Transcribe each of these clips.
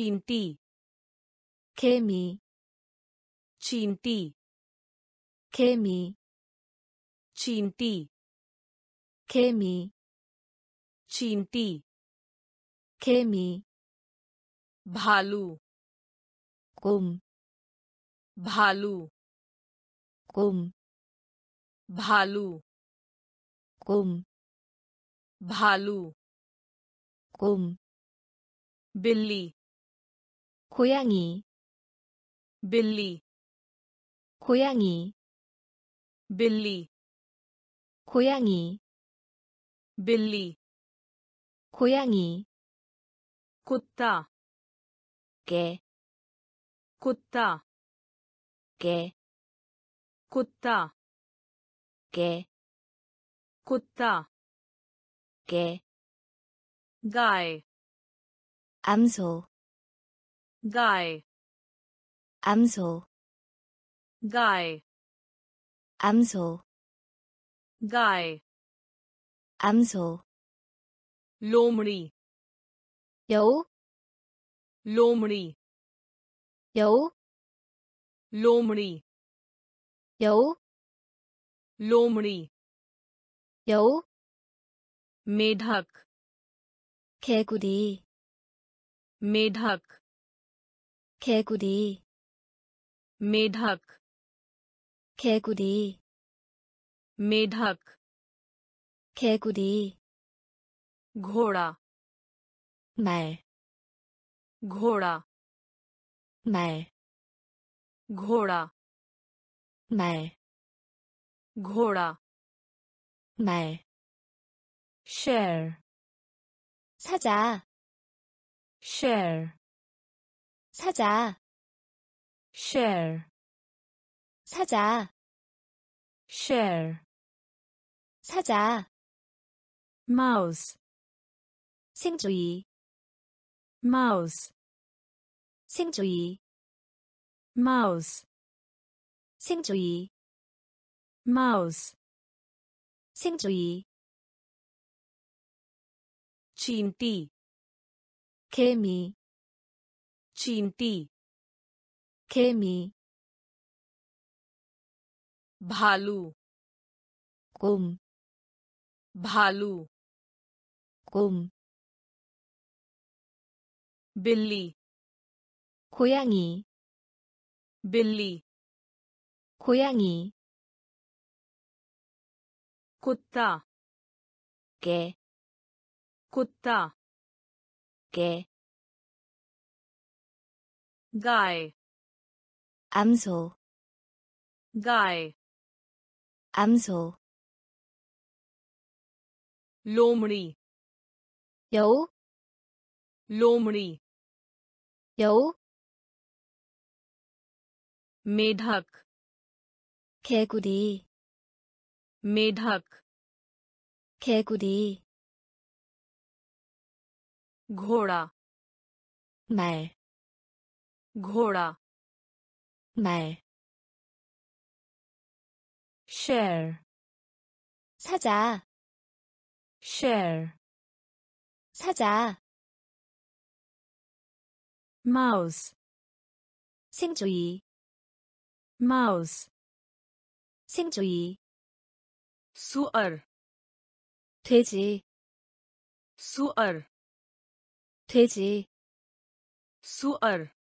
চিমটি খেমি চিমটি খেমি চিমটি খেমি চিমটি খেমি ভালু কুম ভালু কুম ভালু কুম ভালু কুম বিল্লি 고양이 빌리 고양이 빌리 고양이 빌리 고양이 콧다 개 콧다 개 콧다 개 콧다 개 가이 암소 गाय 암소 गाय 암소 गाय 암소 लोमड़ी 여우 लोमड़ी 여우 लोमड़ी 여우 लोमड़ी 여우 मेढक 개구리 मेढक 개구리 मेढक 개구리 मेढक 개구리 घोड़ा 말 घोड़ा 말, घोड़ा 말, घोड़ा 말, share 사자, share 사자, share 사자, share 사자, mouse 생주의, mouse 생주의, mouse 생주의, mouse 생주의, चींटी 개미, चींटी 개미, भालू 곰, भालू 곰, बिल्ली 고양이, बिल्ली 고양이, कुत्ता 개, कुत्ता 개, गाय 암소, गाय 암소, लोमड़ी 여우, लोमड़ी 여우, मेढक 개구리, मेढक 개구리, घोड़ा 말, घोड़ा 말 share 사자 share 사자 mouse 생조이 mouse 생조이 수얼 돼지 수얼 돼지 수얼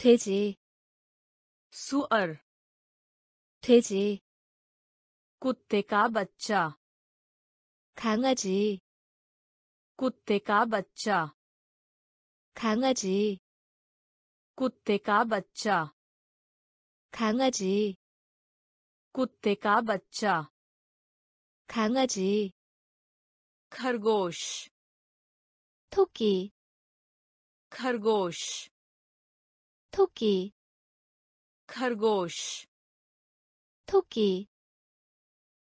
돼지, सुअर 돼지, कुत्ते का बच्चा 강아지, कुत्ते का बच्चा 강아지, कुत्ते का बच्चा 강아지, कुत्ते का बच्चा 강아지, खरगोश 토끼, खरगोश 토끼, खरगोश 토끼,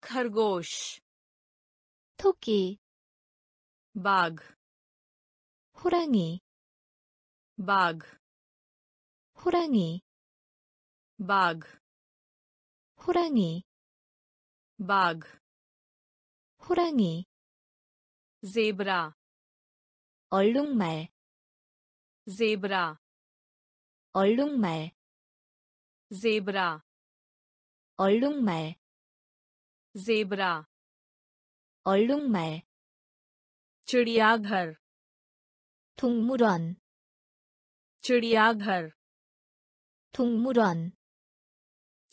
खरगोश 토끼, बाघ 호랑이, बाघ 호랑이, बाघ 호랑이, बाघ 호랑이, जेबरा 얼룩말, zebra 얼룩말 zebra 얼룩말 zebra 얼룩말 चिड़ियाघर 동물원 चिड़ियाघर 동물원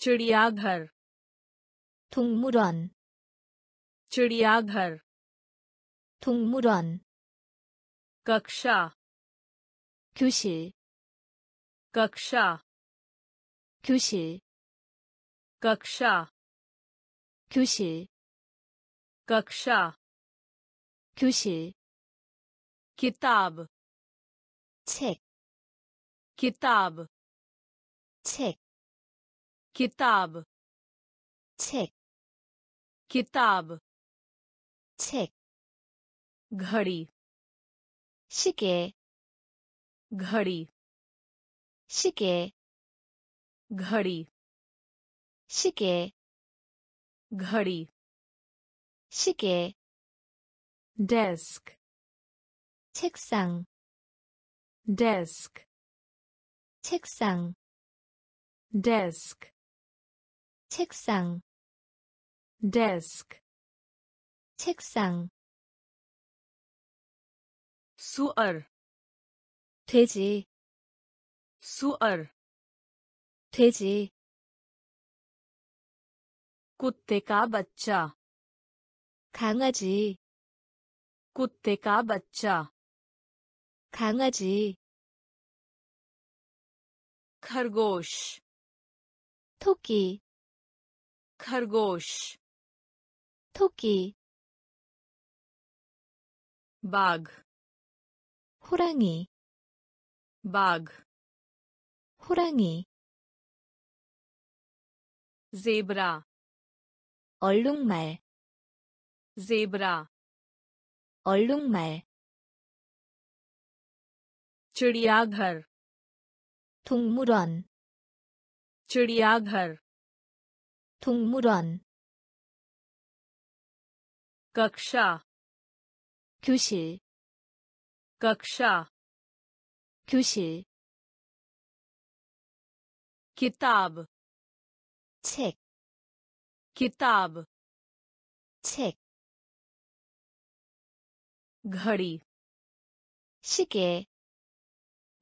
चिड़ियाघर 동물원 चिड़ियाघर 동물원 कक्षा 교실 कक्षा 교실 कक्षा 교실 कक्षा 교실 किताब 책 किताब 책, किताब 책, किताब 책, घड़ी 시계, घड़ी 시계, घड़ी 시계, घड़ी 시계, डेस्क 책상, डेस्क 책상, डेस्क 책상, डेस्क 책상, सुअर 돼지, सुअर 돼지, कुत्ते का बच्चा 강아지, कुत्ते का बच्चा 강아지, खरगोश 토끼, खरगोश 토끼, बाघ 호랑이, बाघ 호랑이, जेबरा 얼룩말, जेबरा 얼룩말, चिड़ियाघर 동물원, चिड़ियाघर 동물원, कक्षा 교실, कक्षा 교실, किताब 책, किताब 책, घड़ी 시계,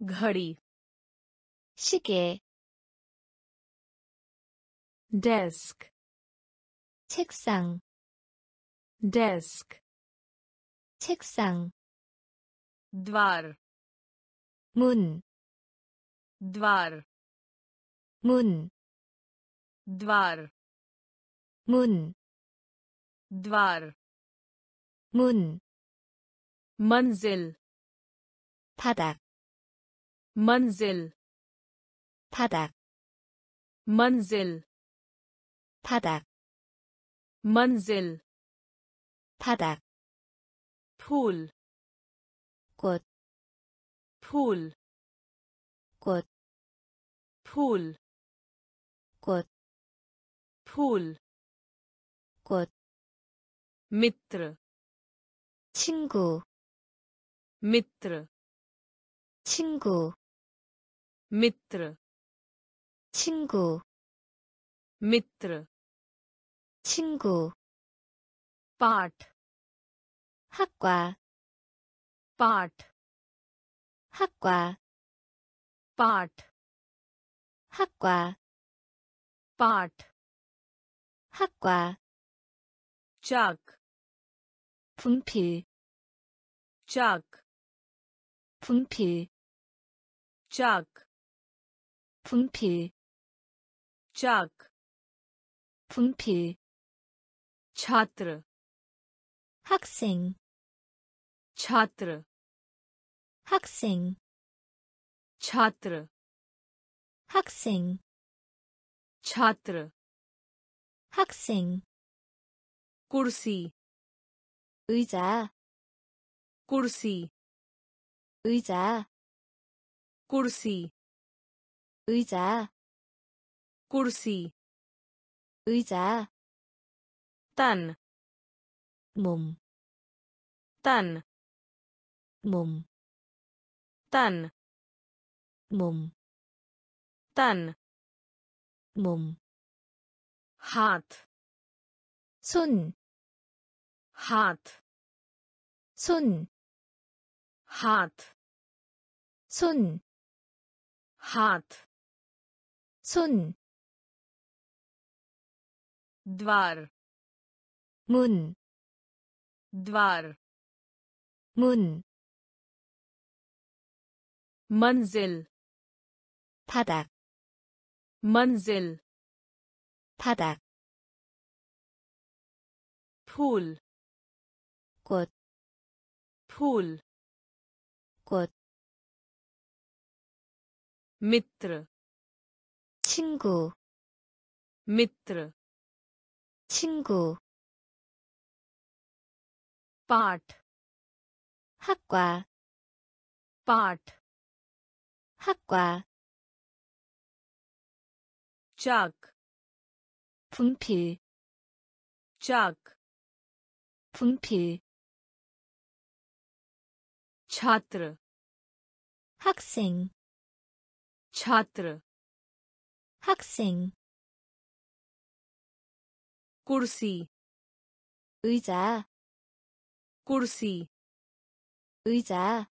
घड़ी 시계, डेस्क 책상, डेस्क 책상, द्वार 문, द्वार 문 dvar 문 dvar 문 manzil 바닥 manzil 바닥 manzil 바닥 manzil 바닥 pool 꽃 pool 꽃 pool 꽃, फूल 꽃, मित्र 친구, मित्र 친구, मित्र 친구, मित्र 친구, पाठ 학과, पाठ 학과, पाठ 학과, पाठ 학과, चाक 분필, चाक 분필, चाक 분필, चाक 분필, छात्र 학생, छात्र 학생, छात्र 학생, छात्र 학생, कुर्सी 의자, कुर्सी 의자, कुर्सी 의자, कुर्सी 의자, तन 몸, तन 몸, तन 몸, तन 몸, हाथ 손, हाथ 손, हाथ 손, हाथ 손, द्वार 문, द्वार 문, मंजिल 바닥, मंजिल 바닥, फूल 꽃, फूल 꽃, मित्र 친구, मित्र 친구, पाठ 학과, पाठ 학과, चाक 분필, चाक 분필, छात्र 학생, छात्र 학생, कुर्सी 의자, कुर्सी 의자,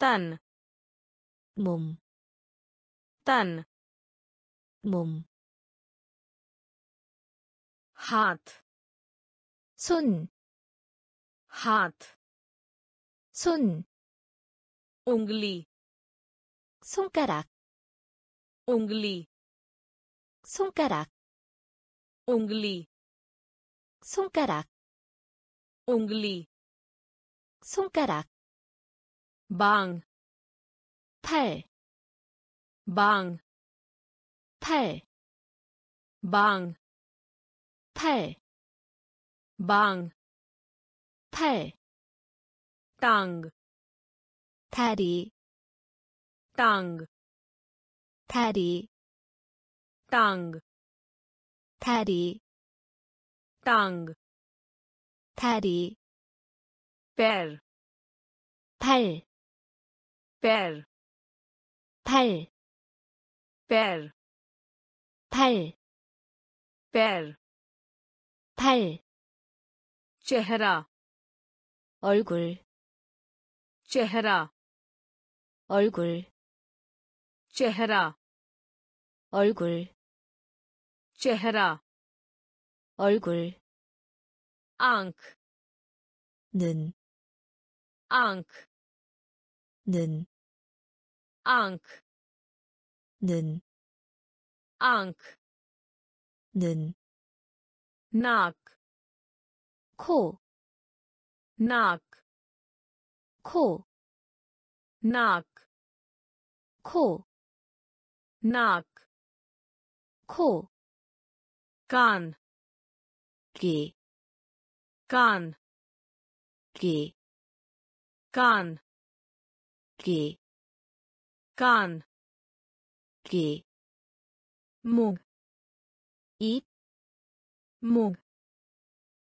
तन 몸, ταν 몸 hat 손 hat 손 ungli 손가락 ungli 손가락 ungli 손가락 ungli 손가락 방, 팔, 망, 탈, 망, 탈, 망, 탈, 땅, 다리, 땅, 다리, 땅, 다리, 땅, 다리, 벨, 팔, 벨, 팔, 벨, 팔, 벨, 팔, 체헤라, 얼굴, 체헤라, 얼굴, 체헤라, 얼굴, 체헤라, 얼굴, 앙크, 는, 앙크, 는, 앙크, 는. 앙크. 는. 낙, 코, 낙, 코, 낙, 코, 낙, 코, 간, 귀, 간, 귀, 간, 귀, 간, G. Mug. I. Mug.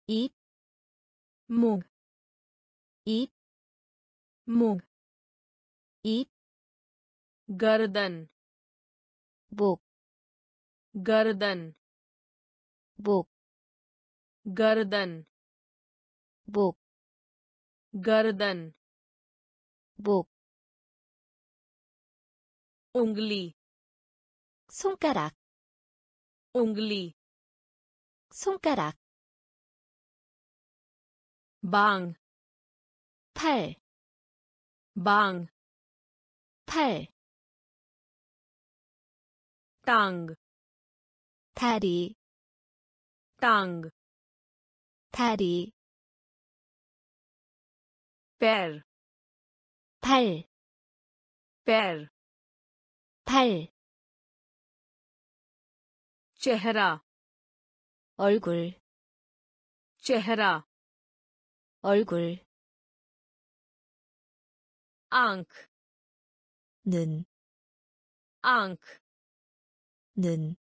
I. Mug. I. Mug. I. गर्दन बुक गर्दन बुक गर्दन बुक गर्दन बुक उंगली 손가락 ongli 손가락 방, 팔, 방, 팔, 땅, 다리, 땅, 다리, 벨, 팔, 벨, 팔, चेहरा 얼굴, चेहरा 얼굴, आंख 눈, आंख 눈,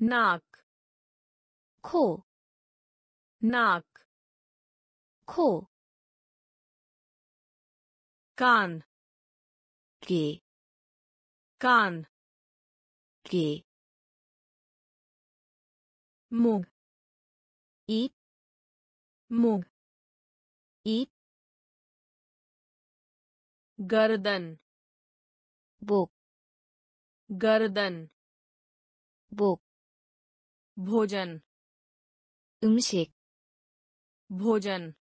नाक 코, नाक 코, कान 귀, कान 귀, मूग 입, मूग 입, गर्दन 목, गर्दन 목, भोजन 음식, भोजन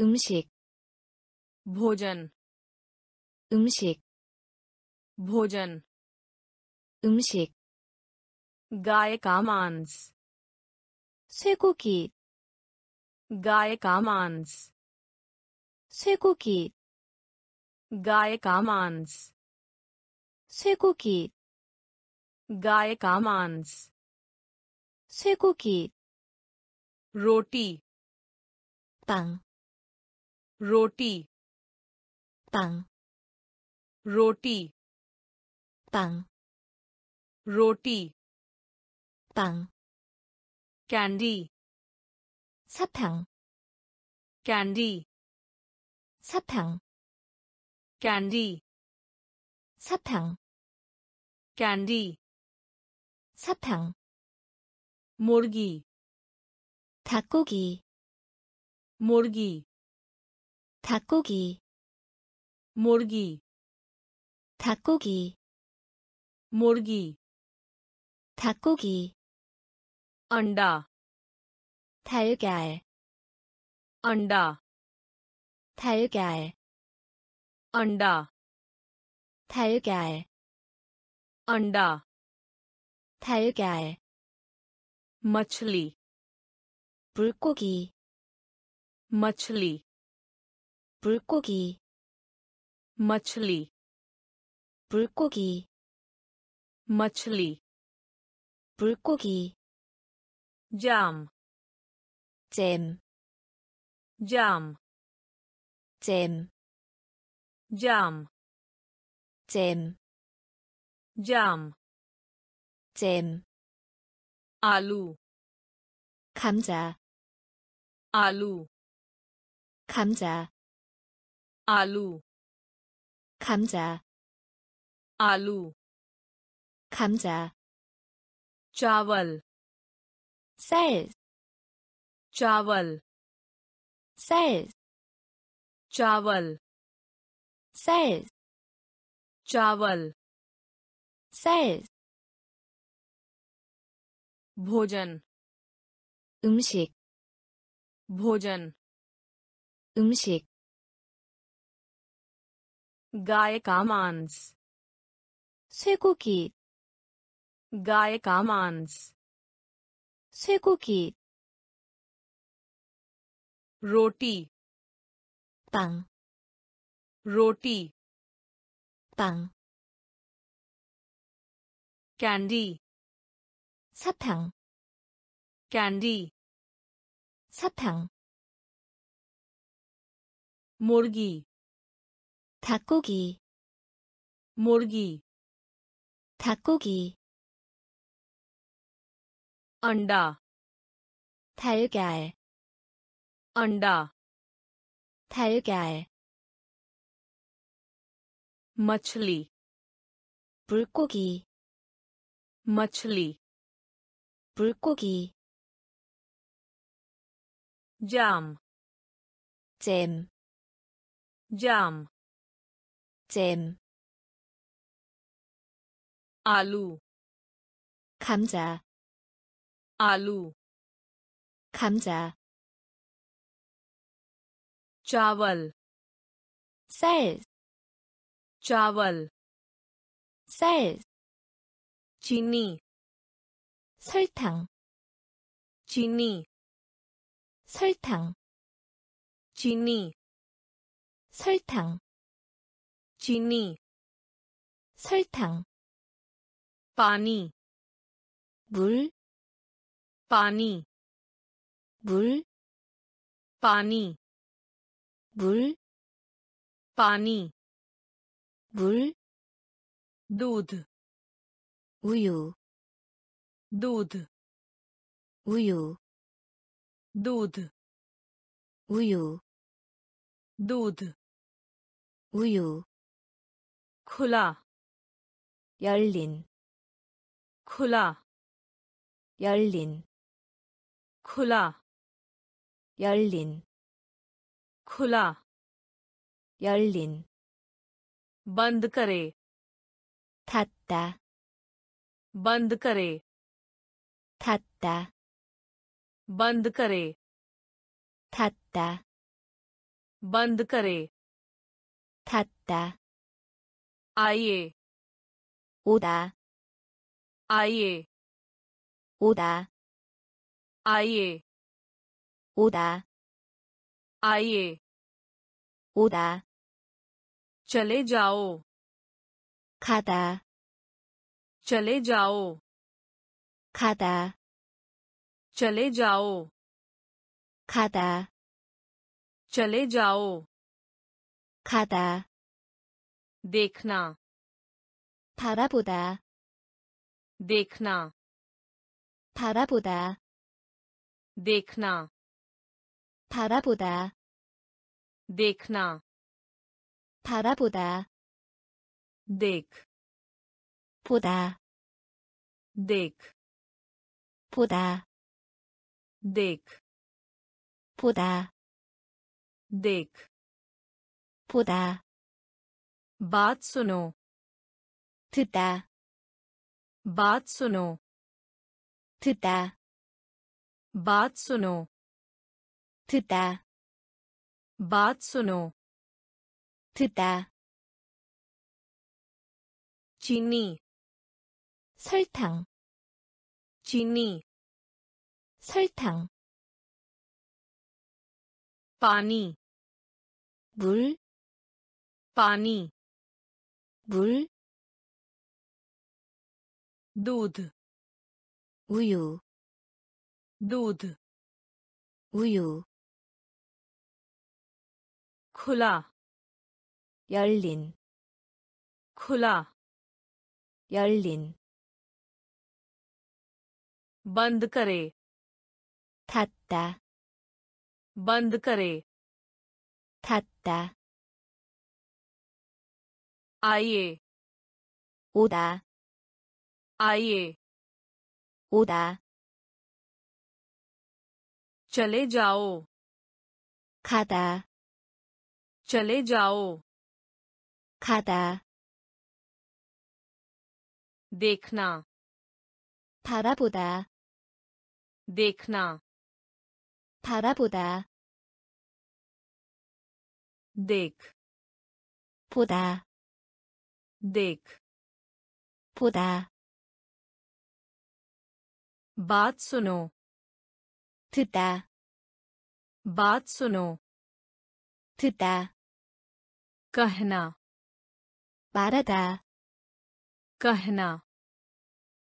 음식, भोजन 음식, भोजन 음식, गाय का मांस 쇠고기, गाय का मांस 쇠고기, गाय का मांस 쇠고기, गाय का मांस 쇠고기, रोटी 빵, रोटी 빵, रोटी 빵, 로티 빵 캔디 사탕 캔디 사탕 캔디 사탕 캔디 사탕 모르기 닭고기 모르기 닭고기 모르기 닭고기 모르기 닭고기, अंडा 달걀, अंडा 달걀, अंडा 달걀, अंडा 달걀, मछली 물고기, मछली 물고기, मछली 물고기, मछली 불고기 jam. 잼 jam. 잼 jam. 잼 jam. 잼. 아루 감자 아루 감자 아루 감자 아루 감자. चावल 쌀, चावल 쌀, चावल 쌀, चावल 쌀, भोजन 음식, भोजन 음식, गाय का मांस 쇠고기, गाय का मांस 쇠고기, रोटी 빵, रोटी 빵, कैंडी 사탕, कैंडी 사탕, मुर्गी 닭고기, मुर्गी 닭고기, अंडा 달걀, अंडा 달걀, मछली 물고기, मछली 물고기, जाम 잼, जाम 잼, आलू 감자, आलू 감자, चावल 쌀, चावल 쌀, चीनी 설탕, चीनी 설탕, चीनी 설탕, चीनी 설탕, पानी 물, पानी 물, पानी 물, पानी 물, दूध 우유, दूध 우유, दूध 우유, दूध 우유 खुला 열린 खुला 열린 खुला 열린 खुला 열린 बंद करे 닫다 बंद करे 닫다 बंद करे 닫다 बंद करे 닫다 आइए 오다 आइए 오다 आइए 오다 आइए 오다 चले जाओ 가다 चले जाओ 가다 चले जाओ 가다 चले जाओ 가다 देखना 바라보다 देखना 바라보다 देखना 바라보다 देखना 바라보다 देख 보다 देख 보다 देख 보다 देख 보다 बात सुनो 듣다 बात सुनो 듣다 बात सुनो 듣다 बात सुनो 듣다 चीनी 설탕 चीनी 설탕 पानी 물 पानी 물, दूध 우유, दूध 우유, खुला 열린, खुला 열린, बंद करे 닫다, बंद करे 닫다, आइए 오다, आइए 오다, चले जाओ 가다, चले जाओ 가다, देखना 바라보다, देखना 바라보다, देख 보다, देख 보다, बात सुनो 듣다, बात सुनो 듣다, कहना 말하다, कहना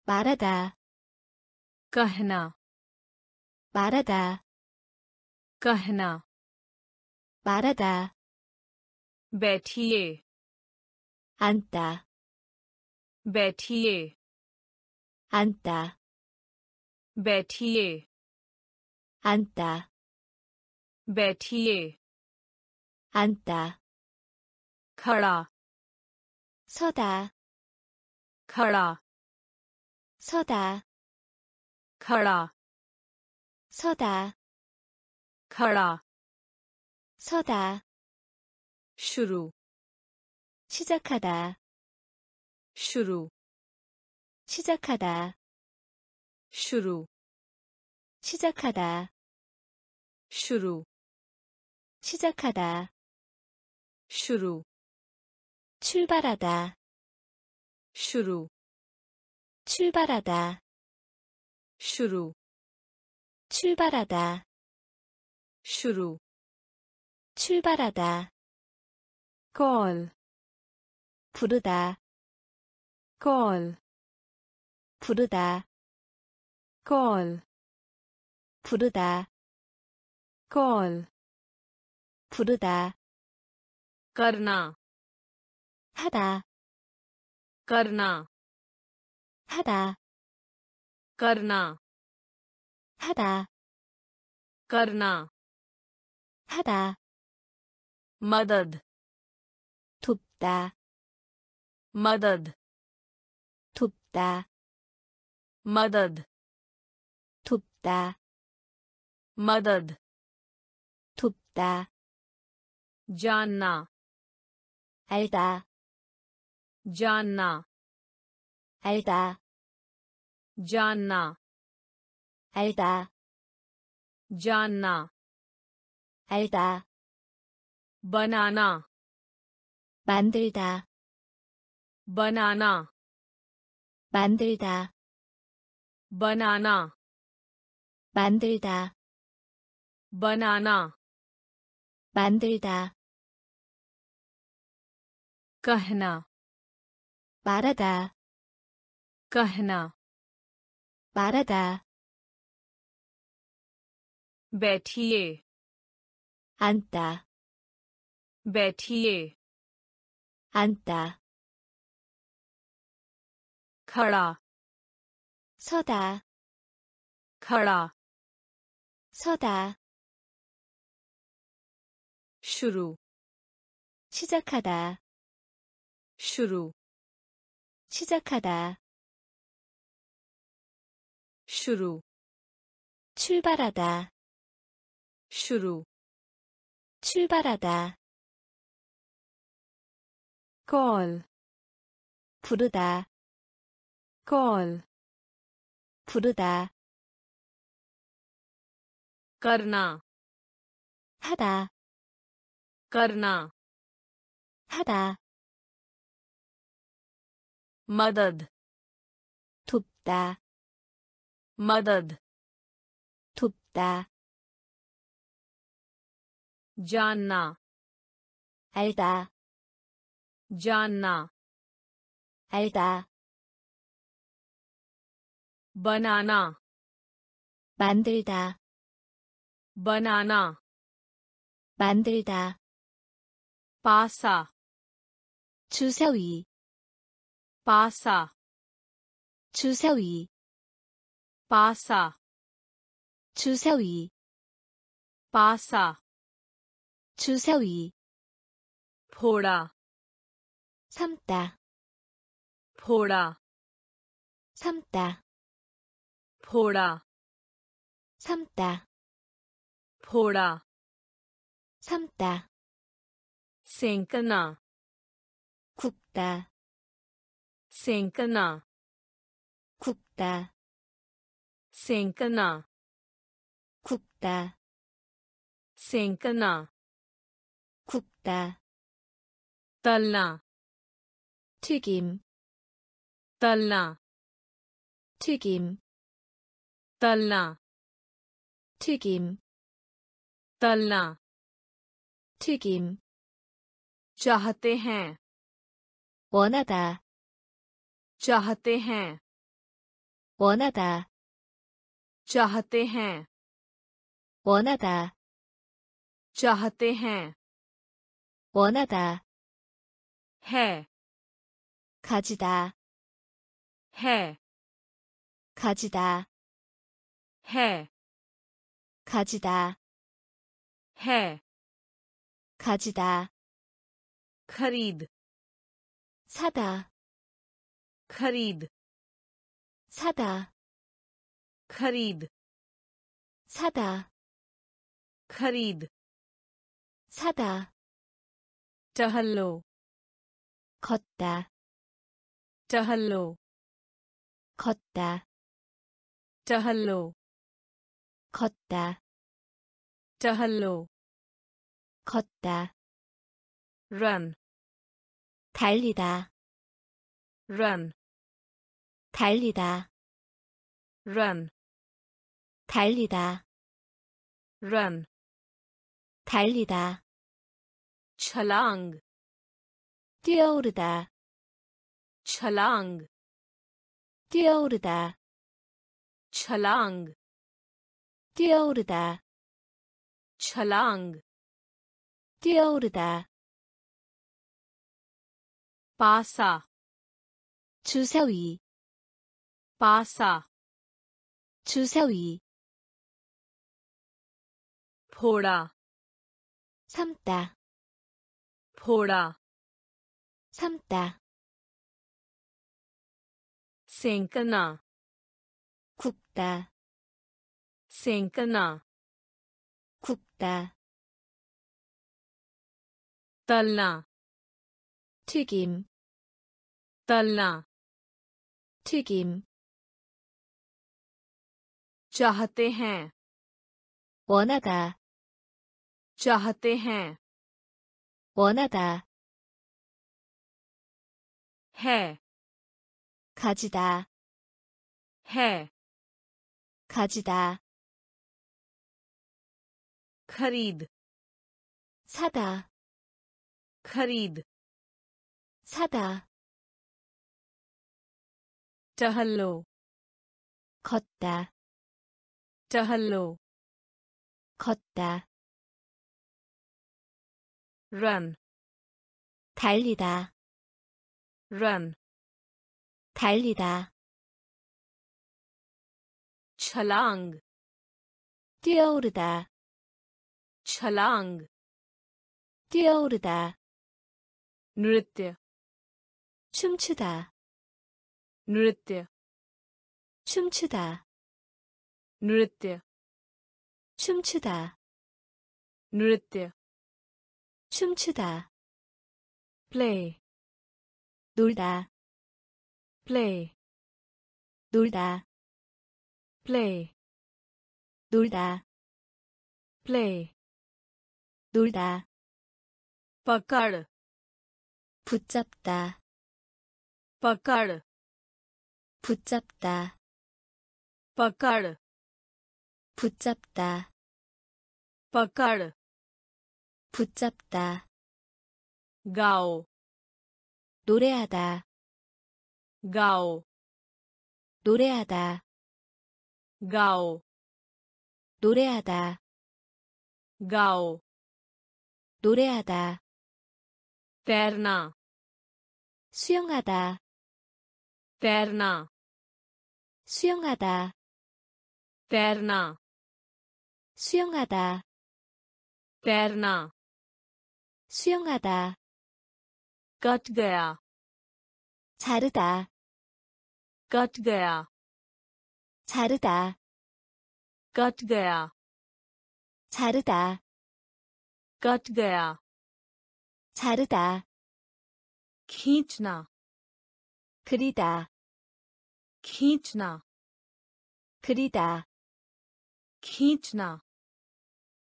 말하다, कहना 말하다, कहना 말하다, बैठिए 앉다, बैठिए 앉다, बैठिए 앉다, बैठिए 앉다, खड़ा 서다, खड़ा 서다, खड़ा 서다, खड़ा 서다, शुरू 시작하다, शुरू 시작하다, शुरू 시작하다. 슈루. 시작하다. 슈루. 출발하다. 슈루. 출발하다. 슈루. 출발하다. 슈루. 출발하다. 콜 부르다. 콜 부르다. 콜 부르다, कॉल 부르다, करना 하다, करना 하다, करना 하다, करना 하다, मदद 돕다 मदद 돕다 मदद 돕다 मदद 돕다 जानना 알다 जानना 알다 जानना 알다 जानना 알다 बनाना 만들다 बनाना 만들다 बनाना 만들다 बनाना 만들다 कहना 말하다 कहना 말하다 बैठिए 앉다 बैठिए 앉다 खड़ा 서다 खड़ा 서다 शुरू 시작하다 शुरू 시작하다 शुरू 출발하다 शुरू 출발하다 कॉल 부르다 कॉल 부르다 करना 하다 करना 하다 मदद 돕다 मदद 돕다 जानना 알다 जानना 알다 बनाना 만들다 बनाना 만들다 바사 주사위 바사 주사위 바사 주사위 바사 주사위 보라 삼다 보라 삼다 보라 삼다 보라 삼다. 생크나 굽다 생크나 굽다 생크나 굽다 생크나 굽다 달라 튀김 달라 튀김 달라 튀김 달라 튀김 चाहते हैं 원하다 चाहते हैं 원하다 चाहते हैं 원하다 चाहते हैं 원하다 है 가지다 है 가지다 है 가지다 है 가지다 खरीद 사다 खरीद 사다 खरीद 사다 खरीद 사다 टहलो 걷다 टहलो 걷다 टहलो 걷다 टहलो 걷다 run 달리다 run 달리다 run 달리다 run 달리다 छलांग 뛰어오르다 छलांग 뛰어오르다 छलांग 뛰어오르다 छलांग 뛰어오르다 바사 주사위 바사 주사위 보라 삼다 보라 삼다 생크나 굽다 생크나 굽다 떨라 튀김 तलना 튀김 चाहते हैं 원하다 चाहते हैं 원하다 है 가지다 है 가지다 खरीद 사다 खरीद 사다 टहलो 걷다 टहलो 걷다 run 달리다 run 달리다 छलांग 뛰어오르다 छलांग 뛰어오르다 नृत्य 춤추다 नृत्य 춤추다 नृत्य 춤추다 नृत्य 춤추다 play 놀다 play 놀다 play 놀다 play 놀다 पकड़ 붙잡다 पकड़ 붙잡다 पकड़ 붙잡다 पकड़ 붙잡다 गाओ 노래하다 गाओ 노래하다 गाओ 노래하다 गाओ 노래하다 तैरना 수영하다 तैरना 수영하다 तैरना 수영하다 तैरना 수영하다 कट गया 자르다 कट गया 자르다 कट गया 자르다 कट गया 자르다 खींचना 그리다 खींचना 그리다 खींचना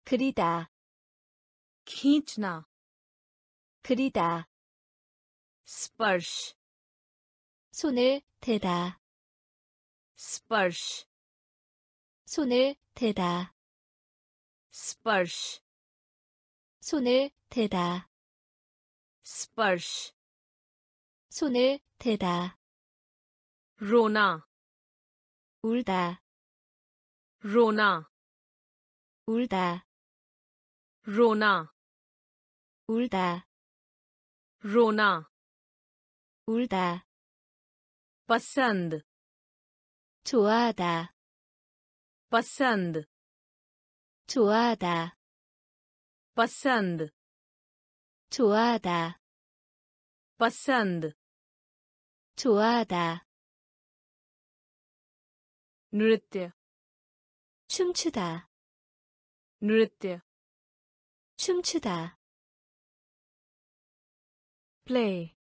그리다 खींचना 그리다 स्पर्श 손을 대다 स्पर्श 손을 대다 स्पर्श 손을 대다 स्पर्श 손을 대다 रोना 울다 रोना 울다 रोना 울다 रोना 울다 पसंद 좋아하다 पसंद 좋아하다 पसंद 좋아하다 पसंद 좋아하다 नृत्य 춤추다 नृत्य 춤추다 play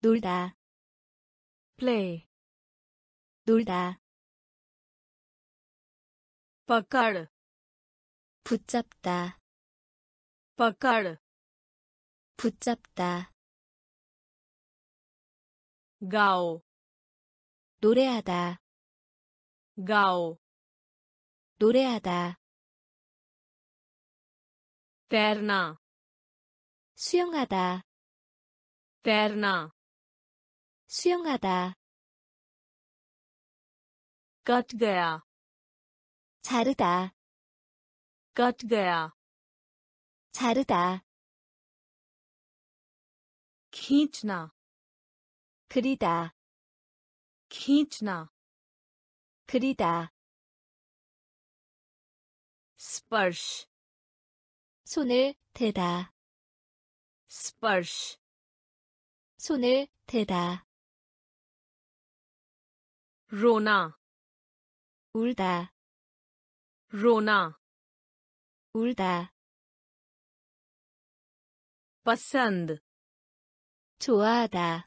놀다 play 놀다 पकड़ 붙잡다 पकड़ 붙잡다 गाओ 노래하다 गाओ 노래하다 तैरना 수영하다 तैरना 수영하다 कट गया 자르다 कट गया 자르다 खींचना 그리다 खींचना 그리다 स्पर्श 손을 대다 स्पर्श 손을 대다. रोना 울다. रोना 울다. पसंद 좋아하다.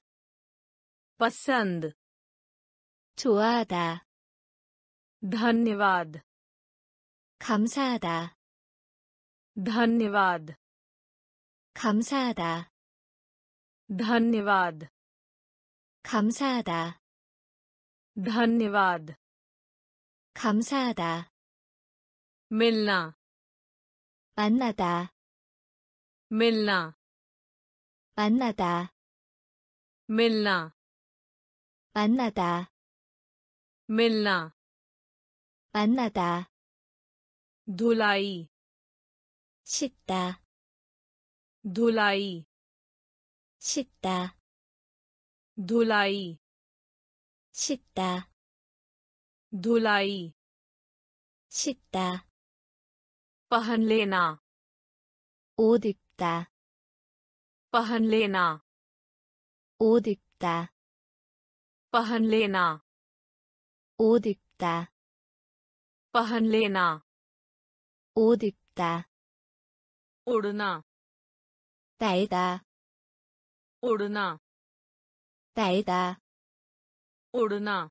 पसंद 좋아하다. धन्यवाद 감사하다. धन्यवाद 감사하다. धन्यवाद 감사하다. धन्यवाद 감사하다. मिलना 만나다. मिलना 만나다. मिलना 만나다. मिलना 만나다. धुलाई 씻다. धुलाई 씻다. धुलाई 씻다. धुलाई 씻다. पहन लेना 옷 입다. पहन लेना 옷 입다. पहन लेना 옷 입다. पहन लेना 옷 입다. उड़ना 날다. उड़ना 날다. उड़ना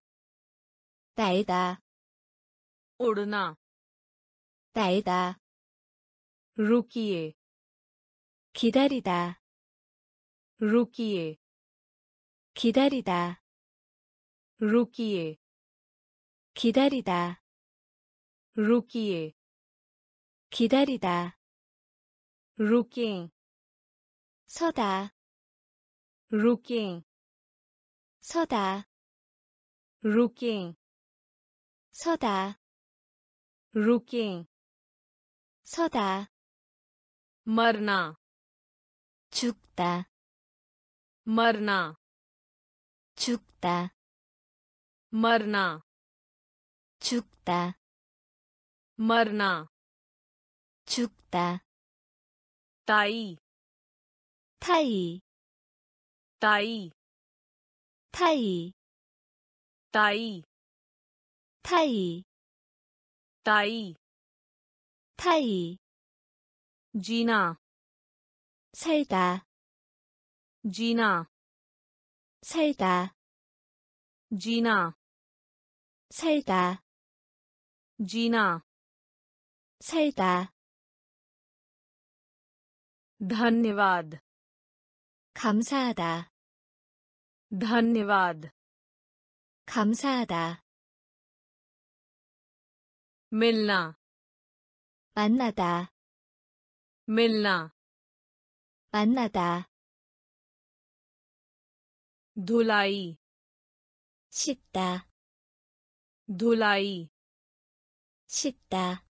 날다. उड़ना 날다. रुकिए 기다리다. रुकिए 기다리다. रुकिए 기다리다. रुकिए 기다리다. रुकें 서다. रुकें 서다. रुकें 서다. रुकें 서다. मरना 죽다. मरना 죽다. मरना 죽다. मरना 죽다. ताई 타이. ताई 타이. ताई 타이. ताई 타이. जीना 살다. जीना 살다. जीना 살다. जीना 살다. धन्यवाद 감사하다. धन्यवाद 감사하다. मिलना 만나다. मिलना 만나다. धुलाई 씻다. धुलाई 씻다.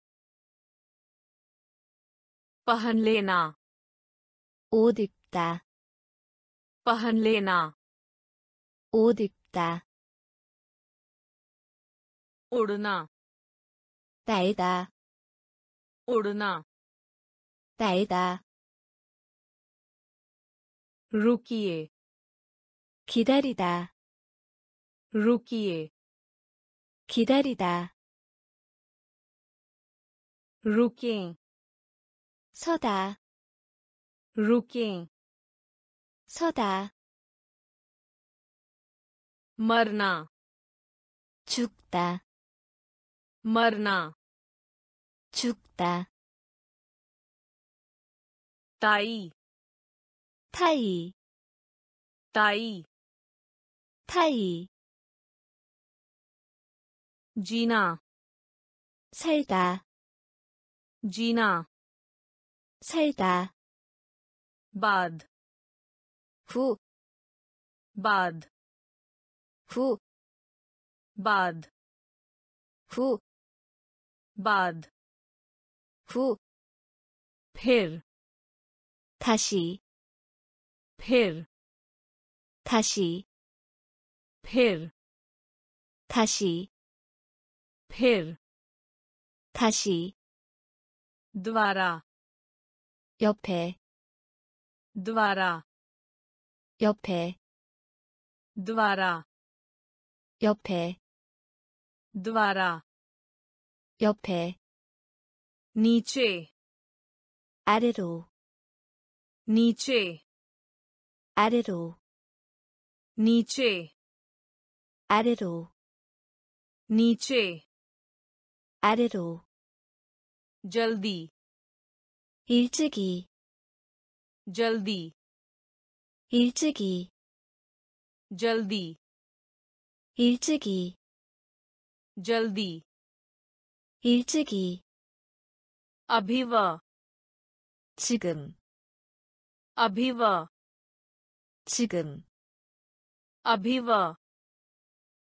पहन लेना 옷 입다. पहन लेना 옷 입다. उड़ना 날다. उड़ना 날다. रुकिए 기다리다. रुकिए 기다리다. रुकें 서다. रुकें 서다. मरना 죽다. मरना 죽다. ताई 타이. ताई 타이. जीना 살다. जीना 살다. बाद 후. बाद 후. बाद 후. बाद 후. फिर 다시. फिर 다시. फिर 다시. फिर 다시. द्वारा 옆에. द्वारा 옆에 द्वारा 옆에 द्वारा 옆에 नीचे 아래로 नीचे 아래로 नीचे 아래로 नीचे 아래로 जल्दी 일찍이 जल्दी 일찍이 जल्दी 일찍이 जल्दी 일찍이 अभी व 지금 अभी व 지금 अभी व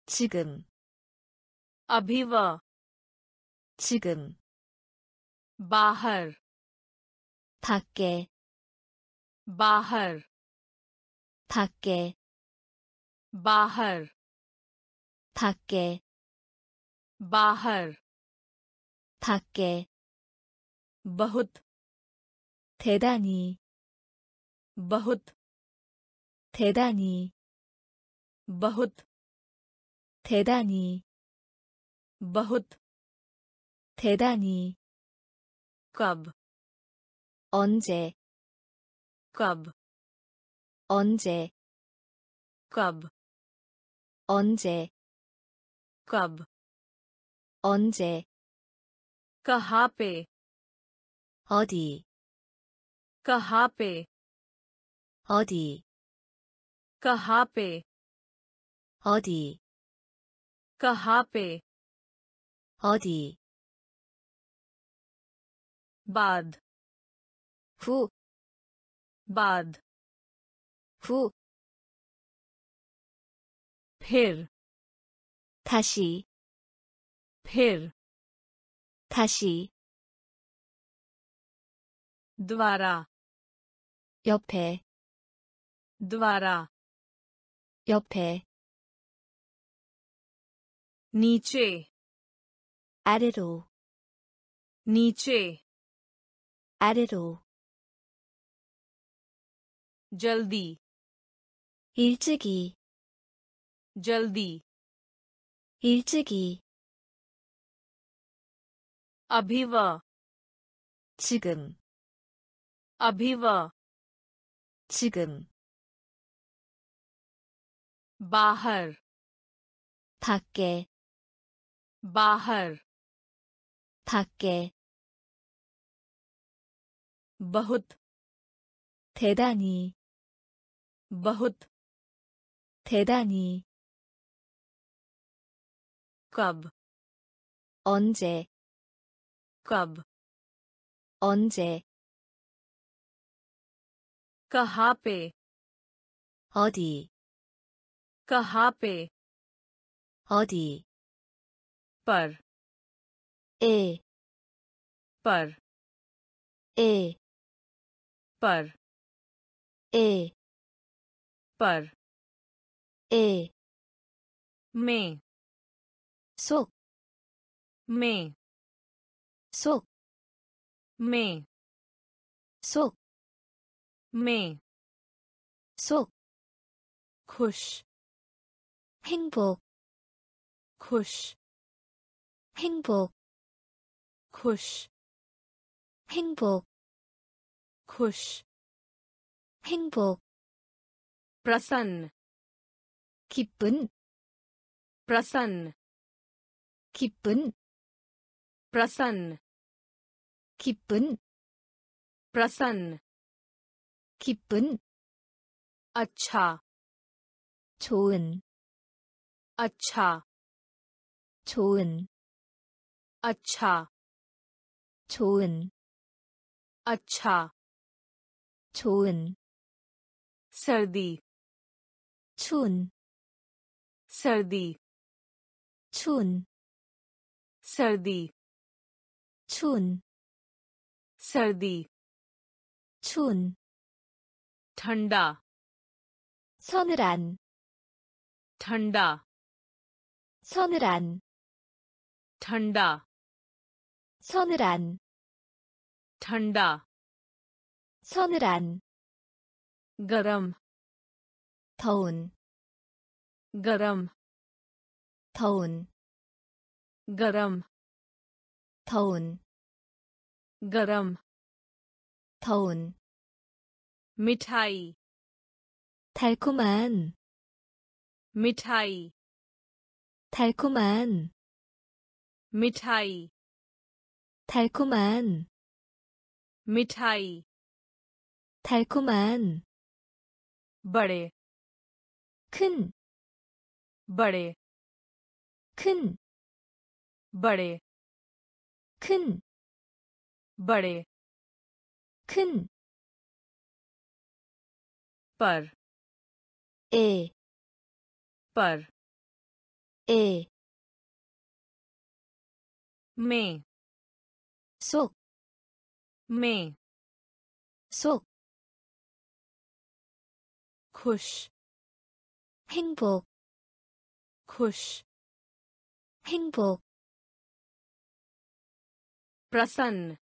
지금 अभी व 지금 बाहर 밖에 बाहर 밖에 बाहर 밖에 बाहर 밖에 बहुत 대단히 बहुत 대단히 बहुत 대단히 बहुत 대단히 कब 언제 कब 언제 कब 언제 कब 언제 कहाँ पे 어디 कहाँ पे 어디 कहाँ पे 어디 कहाँ पे 어디 बाद 후 बाद 후 फिर 다시 फिर 다시 द्वारा 옆에 द्वारा 옆에 नीचे 아래로 नीचे 아래로 जल्दी 일찍이 जल्दी 일찍이 अभी व 지금 अभी व 지금 बाहर 밖에 बाहर 밖에 बहुत 대단히 बहुत 대단히 कब 언제 कब 언제 कहाँ पे 어디 कहाँ पे 어디 पर 에 पर 에 पर 에 पर 에 में 속 में 속 में 속 में 속 खुश 행복 खुश 행복 खुश 행복 खुश 행복 प्रसन्न 기쁜 प्रसन्न 기쁜 प्रसन्न 기쁜 प्रसन्न 기쁜 अच्छा 좋은 अच्छा 좋은 अच्छा 좋은 अच्छा 좋은 सर्दी 추운 सर्दी 추운 सर्दी 추운 सर्दी 추운 ठंडा 서늘한 ठंडा 서늘한 ठंडा 서늘한 ठंडा 서늘한 गरम 더운, गरम 더운, गरम 더운, गरम 더운, मिठाई 달콤한, मिठाई 달콤한, मिठाई 달콤한, मिठाई 달콤한, बड़े 큰, बड़े 큰, बड़े 큰, बड़े 큰, पर 에, पर 에, में 속, में 속, खुश 행복, खुश 행복, प्रसन्न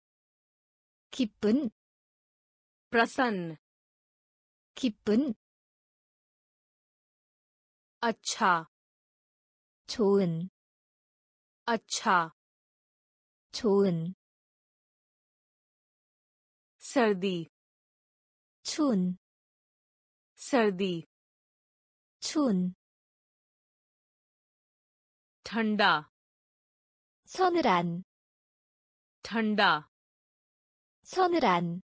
기쁜, प्रसन्न 기쁜, अच्छा 좋은, अच्छा 좋은, सर्दी 추운, सर्दी 추운, ठंडा 서늘한, ठंडा 서늘한,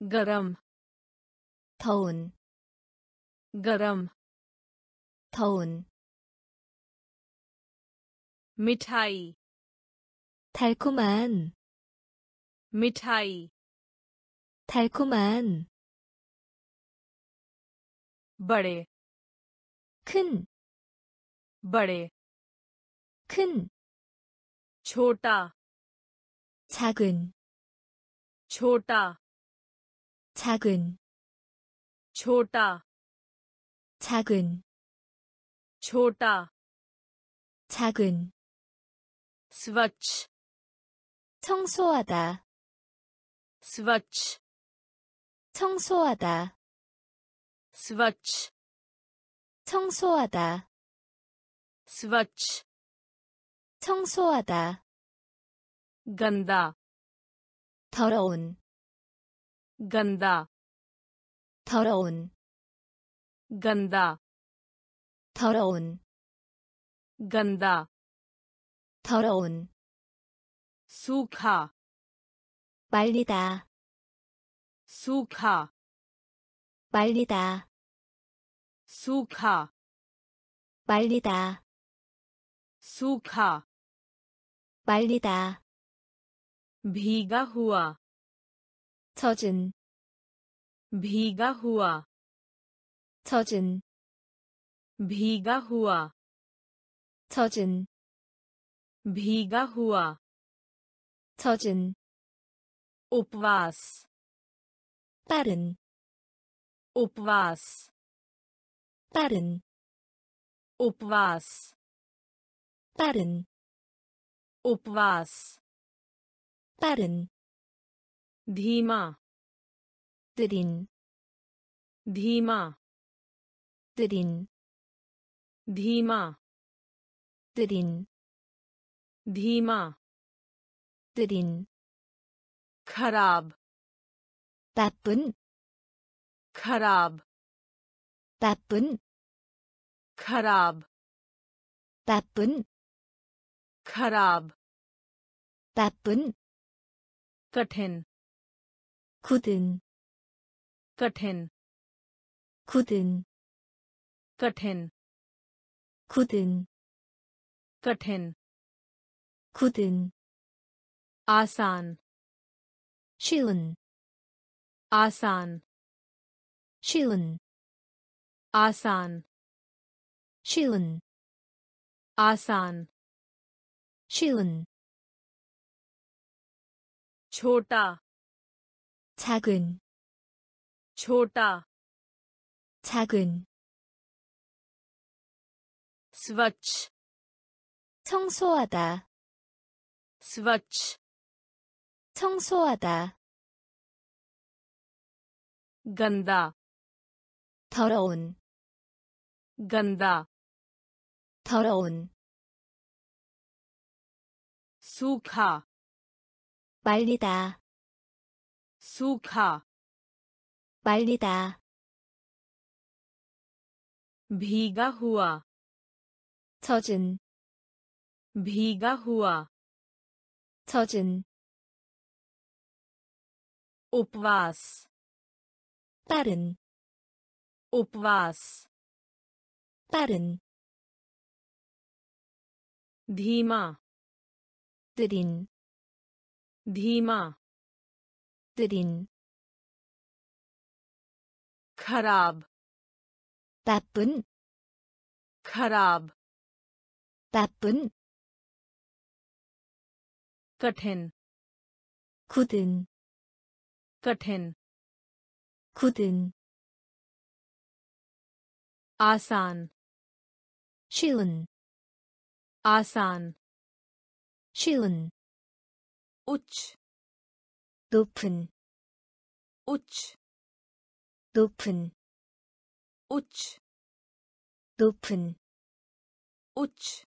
गरम 더운, गरम 더운, मिठाई 달콤한, मिठाई 달콤한, बड़े 큰, बड़े 큰, छोटा 작은, छोटा 작은, छोटा 작은, छोटा 작은, स्वच्छ 청소하다, स्वच्छ 청소하다, 스와치 청소하다. 스와치 청소하다. 간다 더러운. 간다 더러운. 간다 더러운. 간다 더러운. 수카 말리다. 수카 말리다. 수카. 말리다. 수카. 말리다. 비가 후아 젖은. 비가 후아 젖은. 비가 후아 젖은. 비가 후아 젖은. 오빠스 빠른. उपवास 빠른, उपवास 빠른, उपवास 빠른, धीमा 느린, धीमा 느린, धीमा 느린, धीमा 느린, खराब 나쁜, खराब 나쁜, खराब 나쁜, खराब 나쁜, कठिन 굳은, कठिन 굳은, कठिन 굳은, कठिन 굳은, आसान 쉬운, आसान 쉬운, आसान 쉬운, आसान 쉬운, छोटा 작은, छोटा 작은, स्वच्छ 청소하다, स्वच्छ 청소하다, गंदा 더러운 간다. 더러운 수카 말리다 수카 말리다 비가 후와. 젖은 비가 후아 젖은 오빠스. 빠른 उपवास 빠른 धीमा 느린 धीमा 느린 खराब 나쁜 खराब 나쁜 कठिन 굳은 कठिन 굳은 아산 쉬운 아산 쉬운 우츠 높은 우츠 높은 우츠 높은 우츠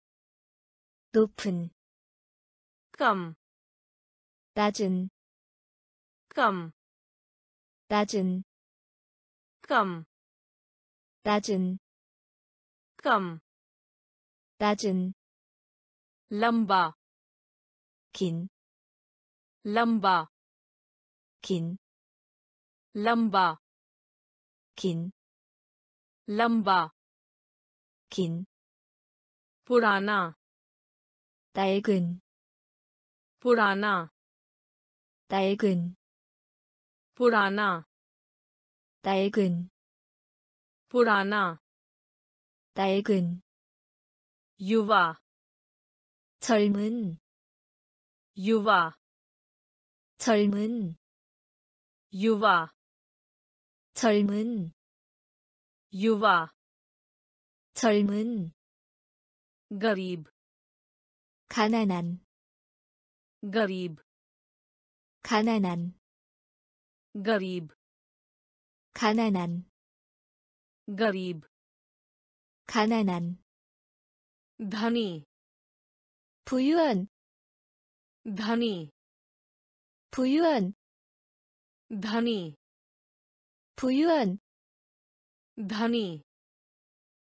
높은 깜 낮은 깜 낮은 깜 낮은 कम 낮은 लंबा 긴 लंबा 긴 लंबा 긴 लंबा 긴 पुराना 낡은 पुराना 낡은 पुराना 낡은 पुराना 낡은 युवा 젊은 युवा 젊은 युवा 젊은 युवा 젊은 गरीब 가난한 गरीब 가난한 गरीब 가난한 गरीब 가난한 다니 부유한 다니 부유한 다니 부유한 다니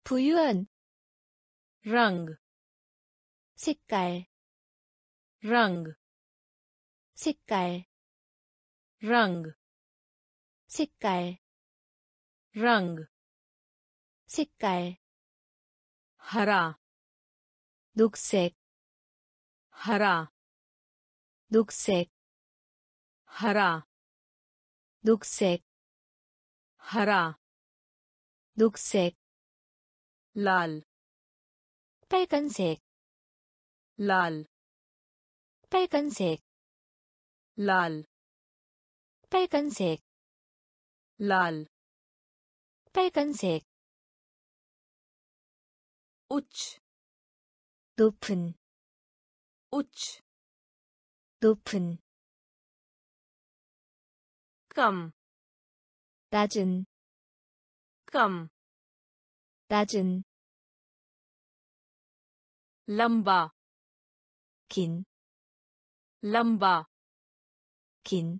부유한 랑 색깔 랑 색깔 랑 색깔 랑 색깔 हरा 녹색 हरा 녹색 हरा 녹색 हरा 녹색 लाल 빨간색 लाल 빨간색 लाल 빨간색 लाल 빨간색 उच्च 높은 उच्च 높은 कम 낮은 कम 낮은 लंबा 긴 लंबा 긴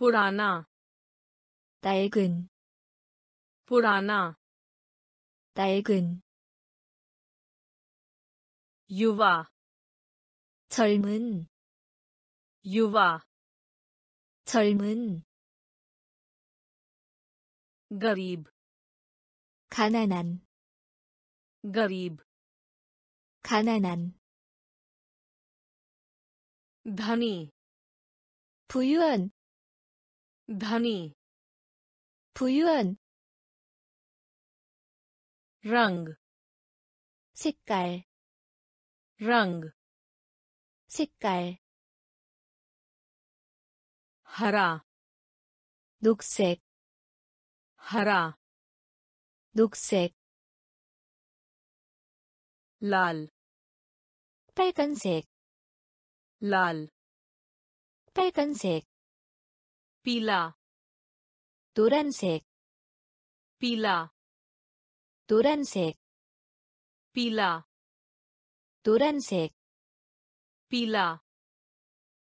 पुराना 낡은 पुराना 낡은 युवा 젊은 युवा 젊은 गरीब 가난한 गरीब 가난한 धनी 부유한 धनी 부유한 रंग 색깔 रंग 색깔 हरा 녹색 हरा 녹색 लाल 빨간색 लाल 빨간색 पीला 노란색 पीला 노란색 pila 노란색 pila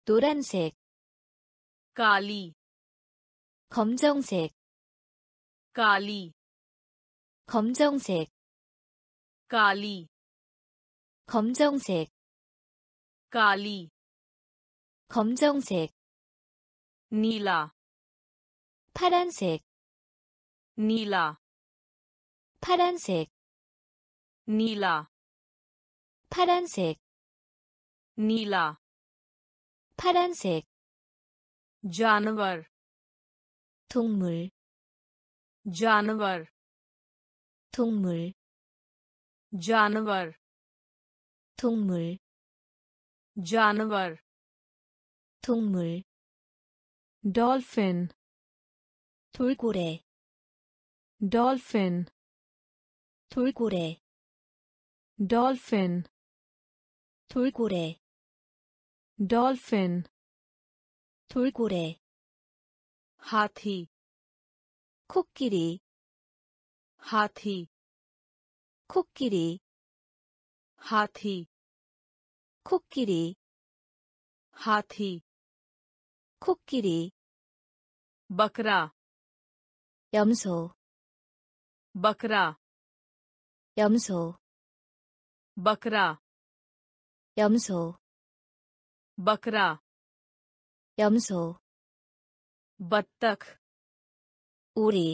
노란색 kali 검정색 kali 검정색 kali 검정색 kali 검정색 nila 파란색 nila 파란색 नीला 파란색 नीला 파란색 जानवर 동물 जानवर 동물 जानवर 동물 जानवर 동물 dolphin 돌고래 dolphin 돌고래 dolphin 돌고래 dolphin 돌고래 हाथी 코끼리 हाथी 코끼리 हाथी 코끼리 हाथी 코끼리 बकरा 염소 बकरा 염소 बकरा 염소 बकरा 염소 बत्तख 오리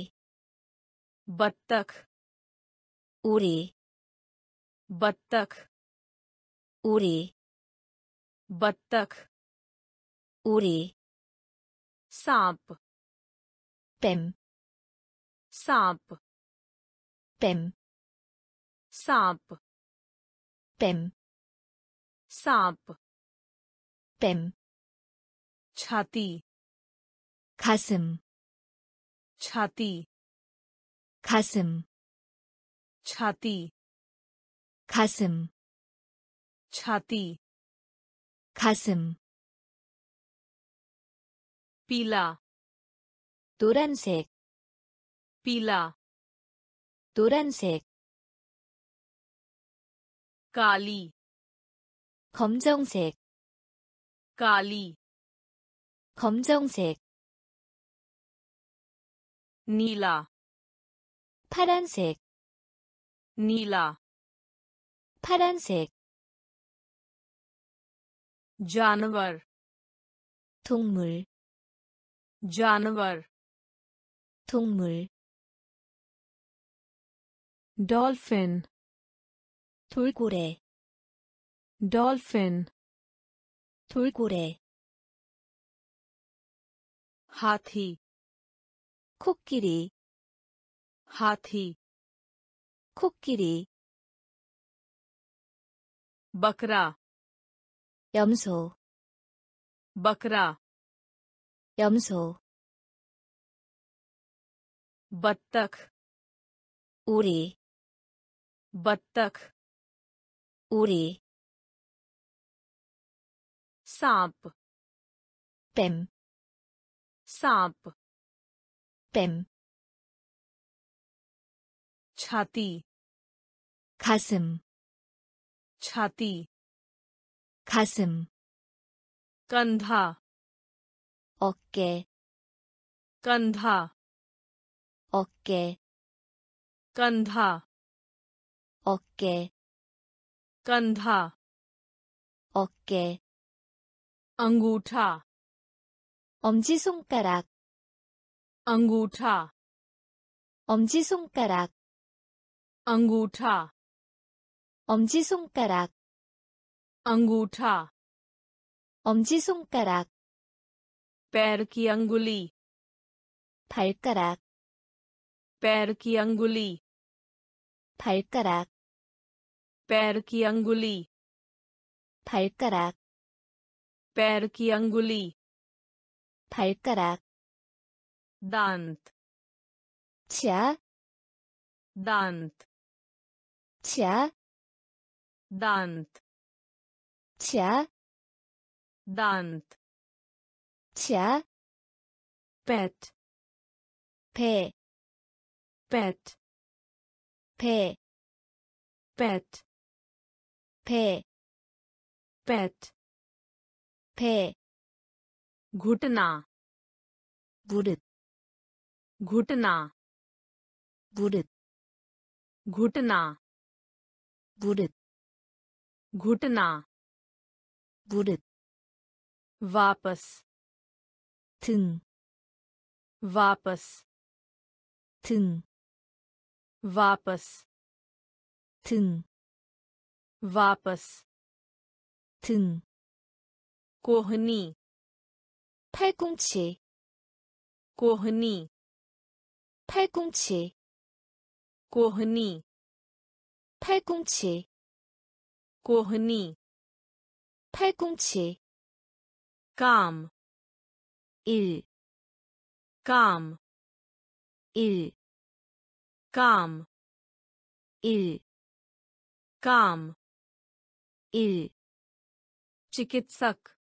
बत्तख 오리 बत्तख 오리 बत्तख 오리 सांप 뱀 सांप 뱀 सांप पेम सांप पेम छाती खासम छाती खासम छाती खासम छाती खासम पीला तुरंत से पीला तुरंत से 색 काली 검정색 काली 검정색 नीला 파란색 नीला 파란색 जानवर 동물 जानवर 동물 dolphin 돌고래 dolphin 돌고래 हाथी 코끼리 हाथी 코끼리 बकरा 염소 बकरा 염소 बत्तख 오리 बत्तख 오리 सांप 뱀 सांप 뱀 छाती 가슴 छाती 가슴 कंधा 어깨 कंधा 어깨 कंधा 어깨 कंधा 어깨 अंगूठा 엄지손가락 अंगूठा 엄지손가락 अंगूठा 엄지손가락 अंगूठा 엄지손가락 पैर की अंगुली 발가락 पैर की अंगुली 발가락 पैर की अंगुली 발가락 पैर की अंगुली 발가락 दांत 치아 दांत 치아 दांत 치아 दांत 치아 पेट 배, pet 배, pet 배, pet 배, घुटना 무릇, घुटना 무릇, घुटना 무릇, घुटना 무릇, वापस 등, वापस 등, वापस 등, वापस 등, कोहनी 팔꿈치, कोहनी 팔꿈치, कोहनी 팔꿈치, कोहनी 팔꿈치, काम 일, काम 일, काम 일, काम 일, चिकित्सक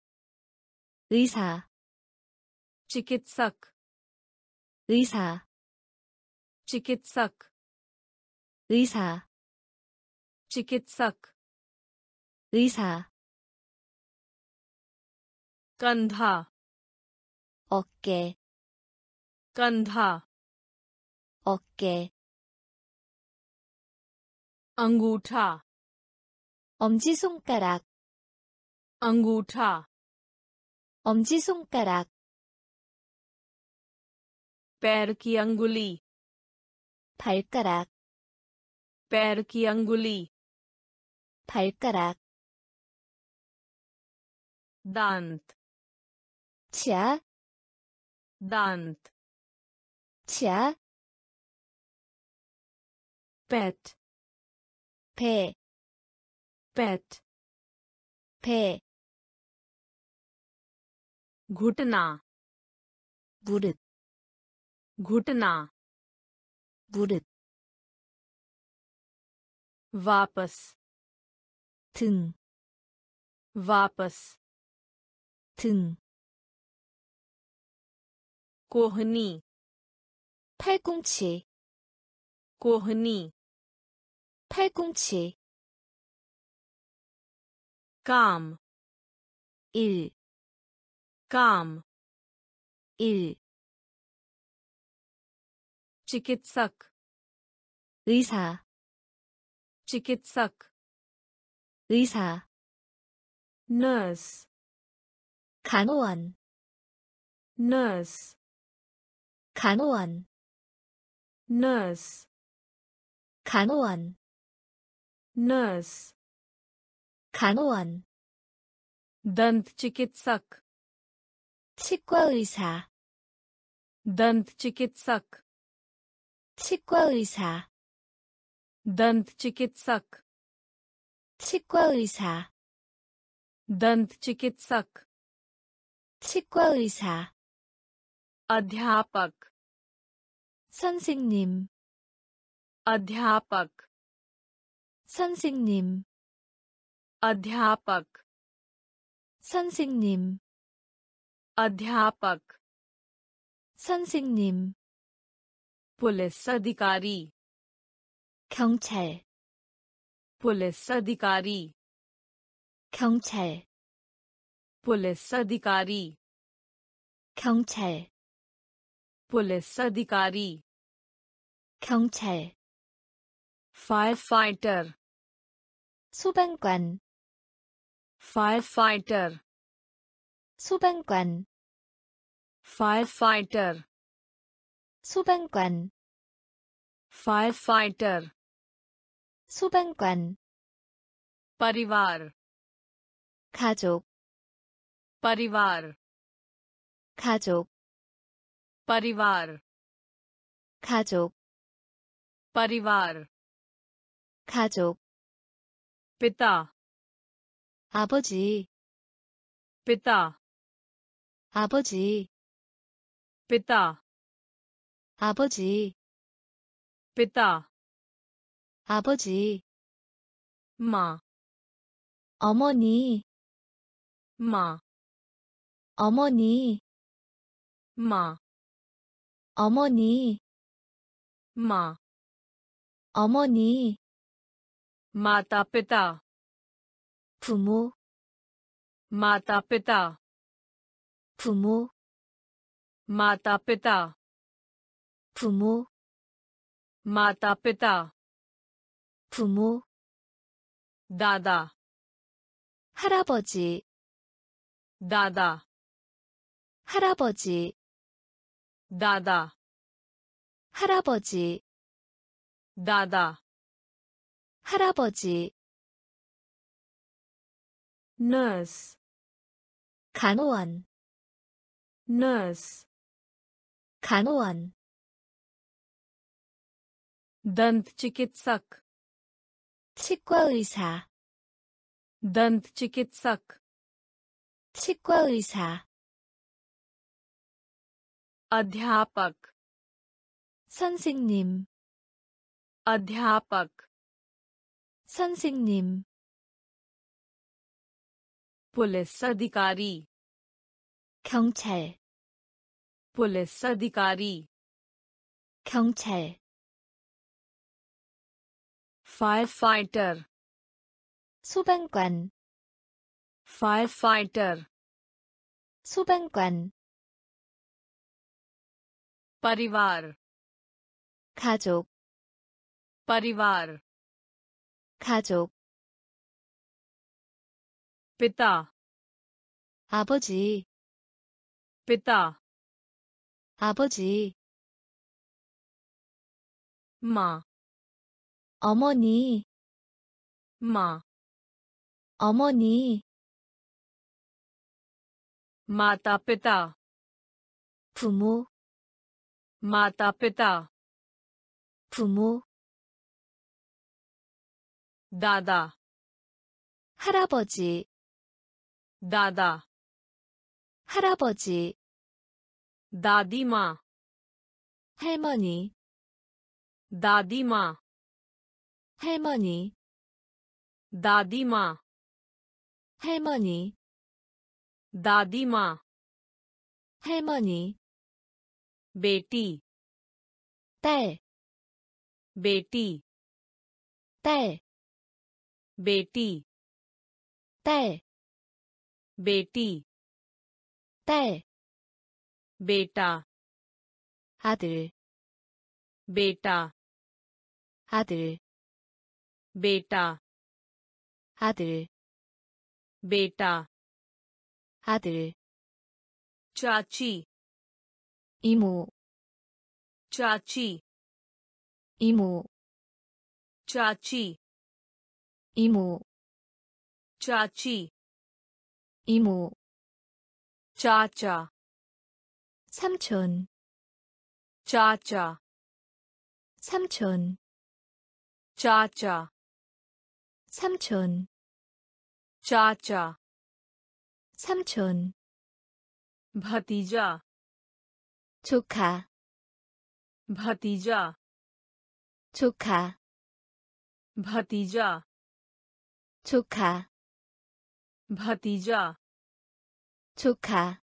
의사, चिकित्सक 의사, चिकित्सक 의사, चिकित्सक 의사, कंधा 어깨, कंधा 어깨, अंगूठा 엄지손가락, अंगूठा 엄지손가락, पैर की अंगुली 발가락, पैर की अंगुली 발가락, दांत 치아, दांत 치아, पेट 배, पेट 배, घुटना 무릇, घुटना 무릇, वापस 등, वापस 등, कोहनी 팔꿈치, कोहनी 팔꿈치, काम 일, काम 일, चिकित्सक 의사, चिकित्सक 의사, नर्स 간호원, नर्स 간호원, नर्स 간호원, नर्स 간호원, दंत चिकित्सक 치과 의사, दंत चिकित्सक 치과 의사, दंत चिकित्सक 치과 의사, दंत चिकित्सक 치과 의사, अध्यापक 선생님, अध्यापक 선생님, अध्यापक 선생님, अध्यापक 선생님, पुलिस अधिकारी 경찰, पुलिस अधिकारी 경찰, पुलिस अधिकारी 경찰, पुलिस अधिकारी 경찰, fire fighter 소방관, fire fighter 소방관, fire fighter 소방관, fire fighter 소방관, परिवार 가족, परिवार 가족, परिवार 가족, परिवार 가족, पिता 아버지, पिता 아버지, पिता 아버지, पिता 아버지, माँ 어머니, माँ 어머니, माँ 어머니, माँ 어머니, माता पिता 부모 마타 피타 부모 마타 피타 부모 마타 피타 부모 다다. 할아버지 다다. 할아버지 다다. 할아버지 다다. 할아버지 nurse 간호원, nurse 간호원, दंत चिकित्सक 치과의사, दंत चिकित्सक 치과의사, अध्यापक 선생님, अध्यापक 선생님, पुलिस अधिकारी 경찰, पुलिस अधिकारी 경찰, फायर फाइटर 소방관, फायर फाइटर 소방관, परिवार 가족, परिवार 가족, पिता 아버지, पिता 아버지, माँ 어머니, माँ 어머니, माता पिता 부모, माता पिता 부모, दादा 할아버지, 다다. 할아버지 다디마. 할머니 다디마. 할머니 다디마. 할머니 다디마. 할머니 베티. 딸 베티. 딸 베티. 딸. बेटी तय बेटा आदर बेटा आदर बेटा आदर बेटा आदर चाची इमो चाची इमो चाची इमो चाची 이모. 짜짜 삼촌. 짜짜 삼촌. 짜짜 삼촌. 짜짜 삼촌. 바티자 조카. 바티자 조카. 바티자 조카. भतीजा 조카,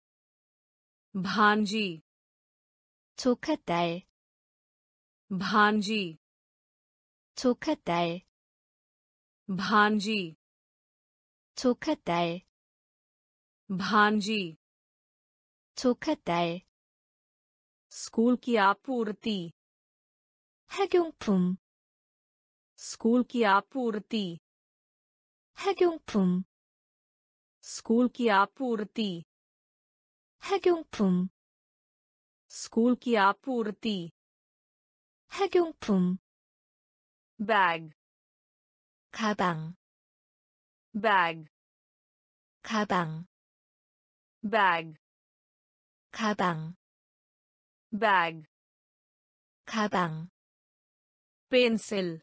भांजी 조카딸, भांजी 조카딸, भांजी 조카딸, भांजी 조카딸, स्कूल की आपूर्ति 학용품, स्कूल की आपूर्ति 학용품, स्कूल की आपूर्ति 학용품, स्कूल की आपूर्ति 학용품, बैग 가방, बैग 가방, बैग 가방, बैग 가방, पेंसिल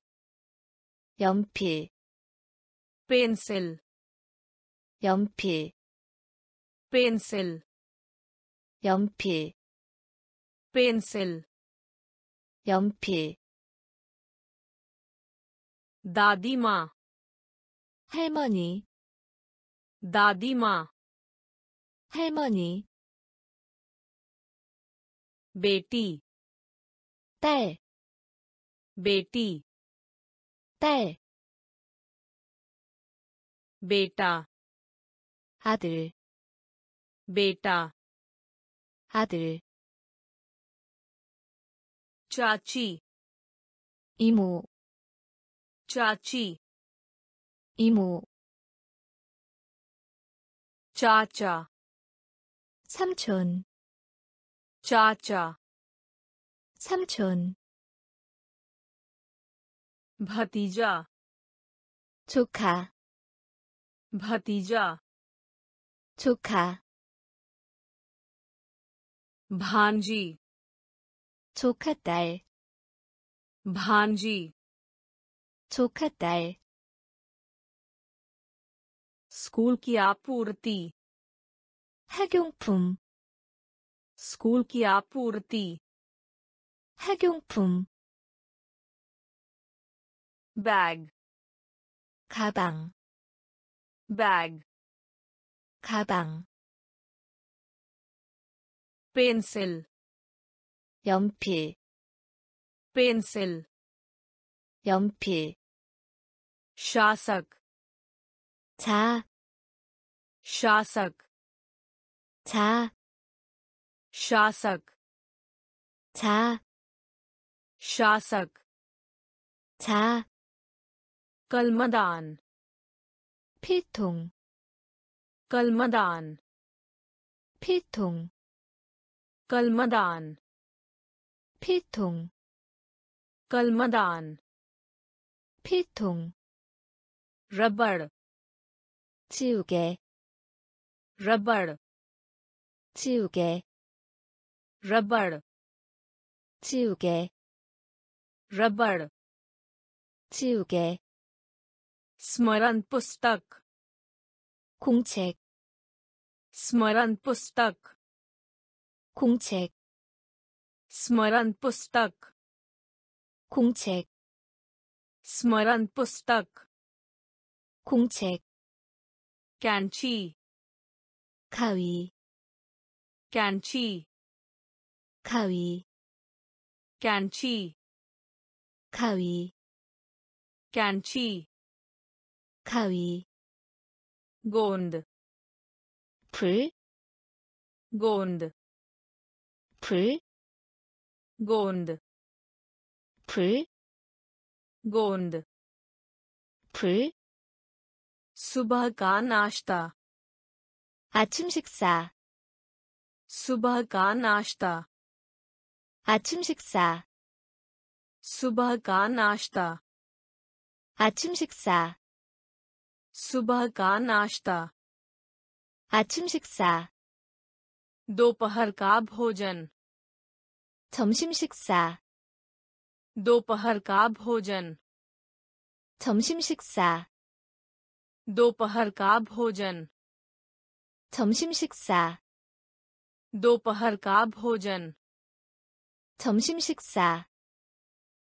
연필, पेंसिल 연필 펜슬 연필 펜슬 연필 다디마. 할머니 다디마. 할머니 베티. 딸 베티. 딸 베타. 아들 베타 아들 차치 이모 차치 이모 차차 삼촌 차차 삼촌 바티자 조카 바티자 조카, भांजी 조카딸, भांजी 조카딸, स्कूल की आपूर्ति 학용품, स्कूल की आपूर्ति 학용품, बैग 가방, बैग 가방, पेंसिल 연필, पेंसिल 연필, शासक 자, शासक 자, शासक 자, शासक 자, कलमदान 필통, कलमदान 필통, कलमदान 필통, कलमदान 필통, रबड़ 지우개, रबड़ 지우개, रबड़ 지우개, स्मरण पुस्तक कुंचे स्मरण पुस्तक कुंचे स्मरण पुस्तक कुंचे कैंची खावी कैंची खावी कैंची खावी कैंची खावी गोंद 불, गोंद 불, गोंद 불, गोंद 불, सुबह का नाश्ता 아침 식사, सुबह का नाश्ता 아침 식사, सुबह का नाश्ता 아침 식사, सुबह का नाश्ता 아침 식사, दोपहर का भोजन 점심 식사, दोपहर का भोजन 점심 식사, दोपहर का भोजन 점심 식사, दोपहर का भोजन 점심 식사,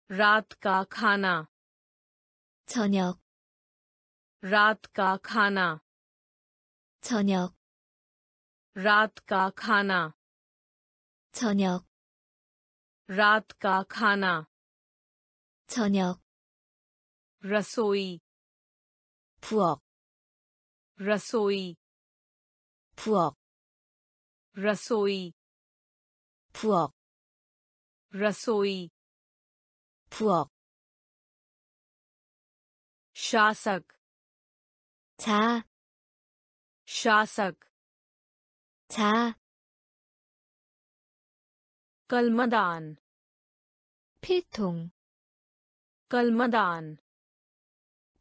रात का खाना 저녁, रात का खाना 저녁, रात का खाना 저녁, रात का खाना 저녁, रसोई 부엌, रसोई 부엌, रसोई 부엌, रसोई 부엌, शासक 자, शासक 자, कलमदान 필통, कलमदान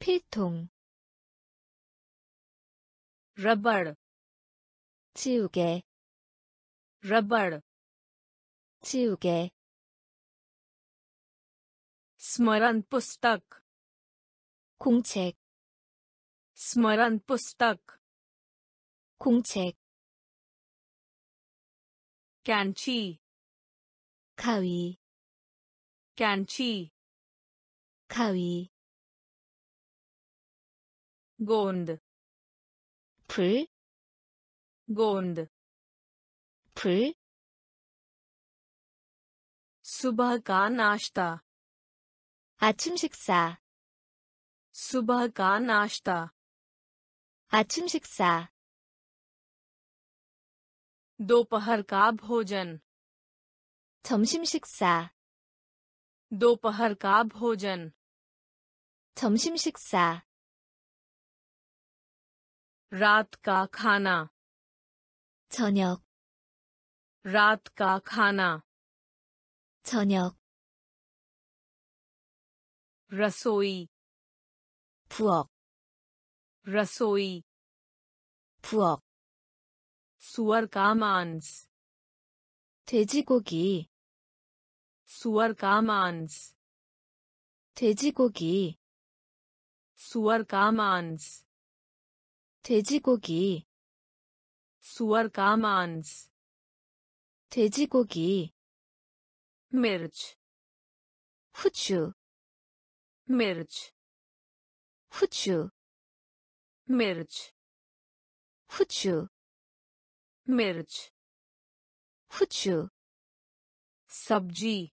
필통, रबड़ 지우개, रबड़ 지우개, स्मरण पुस्तक 공책, स्मरण पुस्तक 공책, कैंची 가위, कैंची 가위, गोंद 불, गोंद 불, सुबह का नाश्ता 아침 식사, सुबह का नाश्ता 아침 식사, दोपहर का भोजन 점심 식사, दोपहर का भोजन 점심 식사, रात का खाना 저녁, रात का खाना 저녁, रसोई 부엌, रसोई 부엌, सुअर का मांस दजीगोगी सुअर का मांस दजीगोगी सुअर का मांस दजीगोगी सुअर का मांस दजीगोगी मिर्च हुचू मिर्च हुचू मिर्च हुचू मिर्च 후추, सब्जी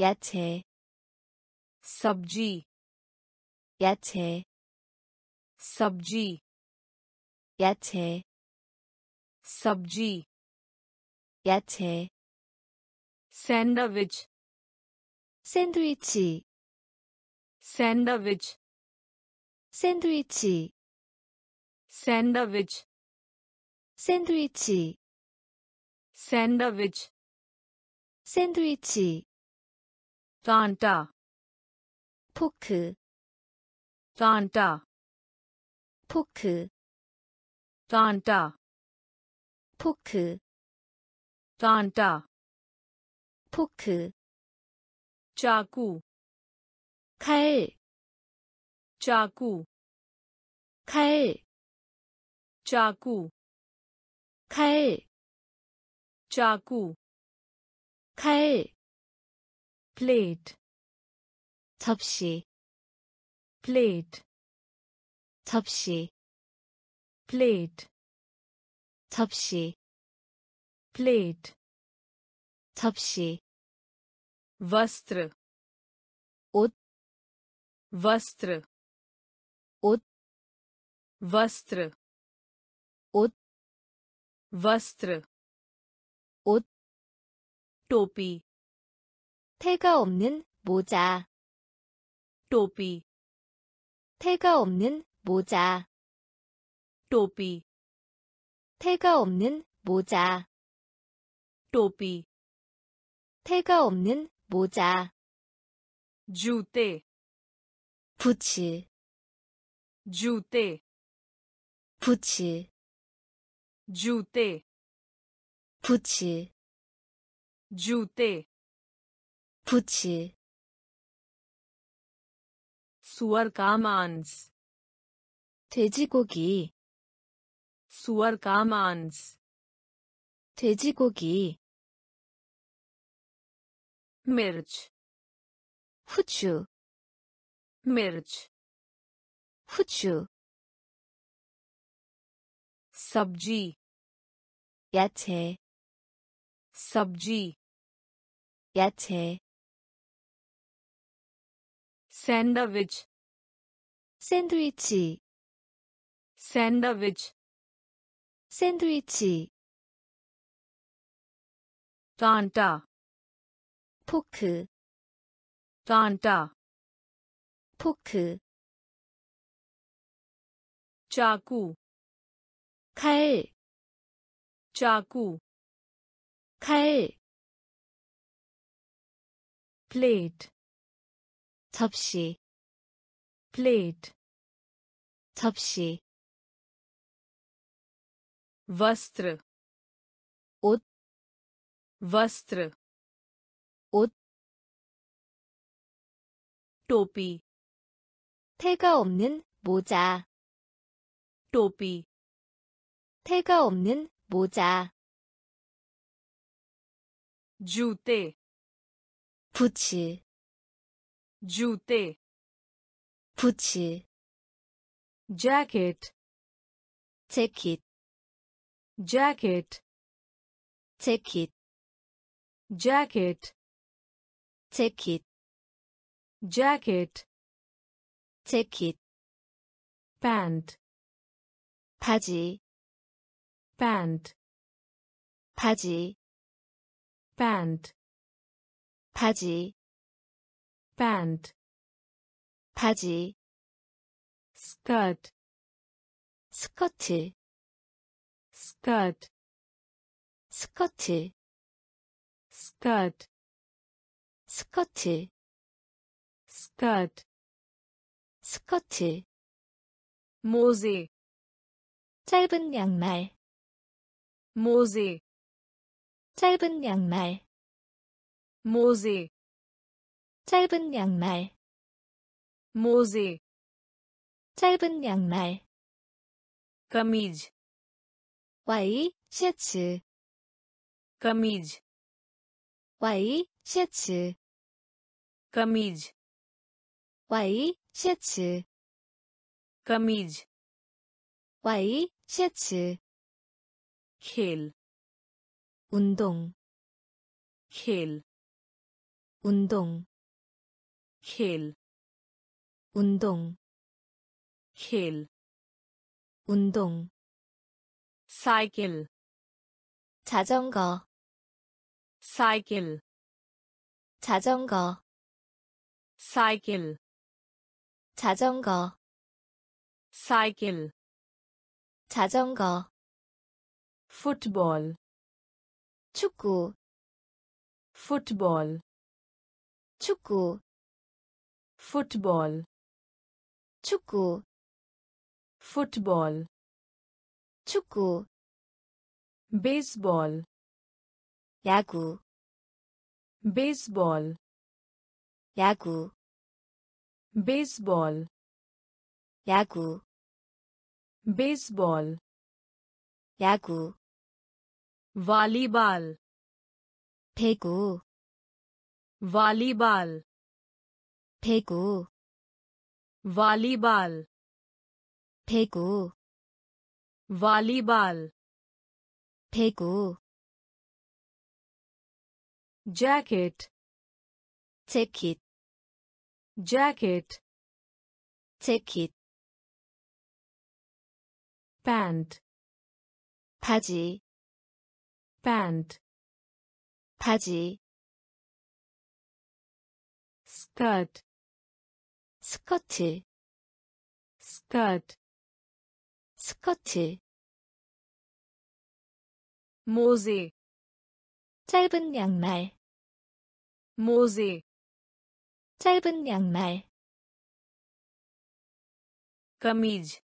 야채, सब्जी 야채, सब्जी 야채, सब्जी 야채, सैंडविच 샌드위치, सैंडविच 샌드위치, सैंडविच 샌드위치 샌드위치반다포크반다포크반다포크반다포크 자구 칼 자구 칼 자구 칼, चाकू 칼, प्लेट 접시, प्लेट 접시, प्लेट 접시, प्लेट 접시, वस्त्र 옷, वस्त्र 옷, वस्त्र 옷, वस्त्र 옷, टोपी 태가 없는 모자, टोपी 태가 없는 모자, टोपी 태가 없는 모자, टोपी 태가 없는 모자, जूते 부츠, जूते 부츠, जूते 부츠, जूते 부츠, सुअर का मांस 돼지고기, सुअर का मांस 돼지고기, मिर्च 후추, मिर्च 후추, सब्जी 야채, सब्जी 야채, सैंडविच 샌드위치, सैंडविच 샌드위치, कांटा 포크, कांटा 포크, चाकू 칼, चाकू 칼, प्लेट 접시, प्लेट 접시, वस्त्र 옷, वस्त्र 옷, टोपी 태가 없는 모자, टोपी 태가 없는 모자. 주대. 부츠 주대. 부츠 재킷 재킷. 재킷 재킷. 재킷 재킷. 재킷 재킷. Pant. 바지. pant 바지, pant 바지, pant 바지, skirt 스커트, skirt 스커트, skirt 스커트, skirt 스커트, 모제 짧은 양말, 모지짧은 양말모지짧은 양말모지짧은 양말가미즈 와이 셔츠가미즈 와이 셔츠가미즈 와이 셔츠가미즈 와이 셔츠 खेल 운동, खेल 운동, खेल 운동, खेल 운동, साइकिल 자전거, साइकिल 자전거, साइकिल 자전거, साइकिल 자전거, football. 축구 football. 축구 football. 축구 football. 축구 baseball. 야구 baseball. 야구 baseball. 야구 baseball. 야구 volleyball 배구, volleyball 배구, volleyball 배구, volleyball 배구, jacket 재킷, jacket 재킷, pant 바지, band 바지. stud. 스커트. stud. 스커트. 모지. 짧은 양말. 모지. 짧은 양말. 카미즈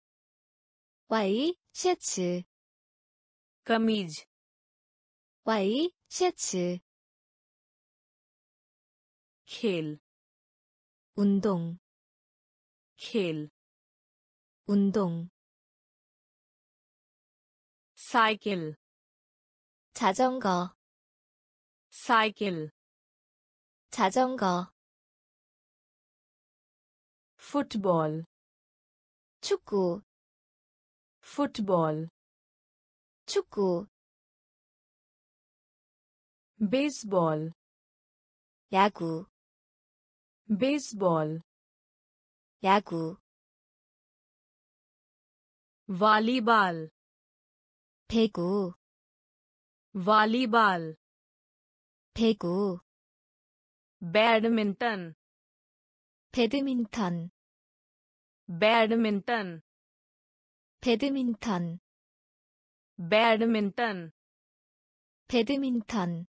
와이 셔츠. 카미즈 이, 셔츠, खेल 운동, खेल 운동, साइकिल 자전거, साइकिल 자전거, फुटबॉल 축구, फुटबॉल 축구, baseball 야구, baseball 야구, volleyball 배구, volleyball 배구, badminton 배드민턴, badminton 배드민턴, badminton 배드민턴,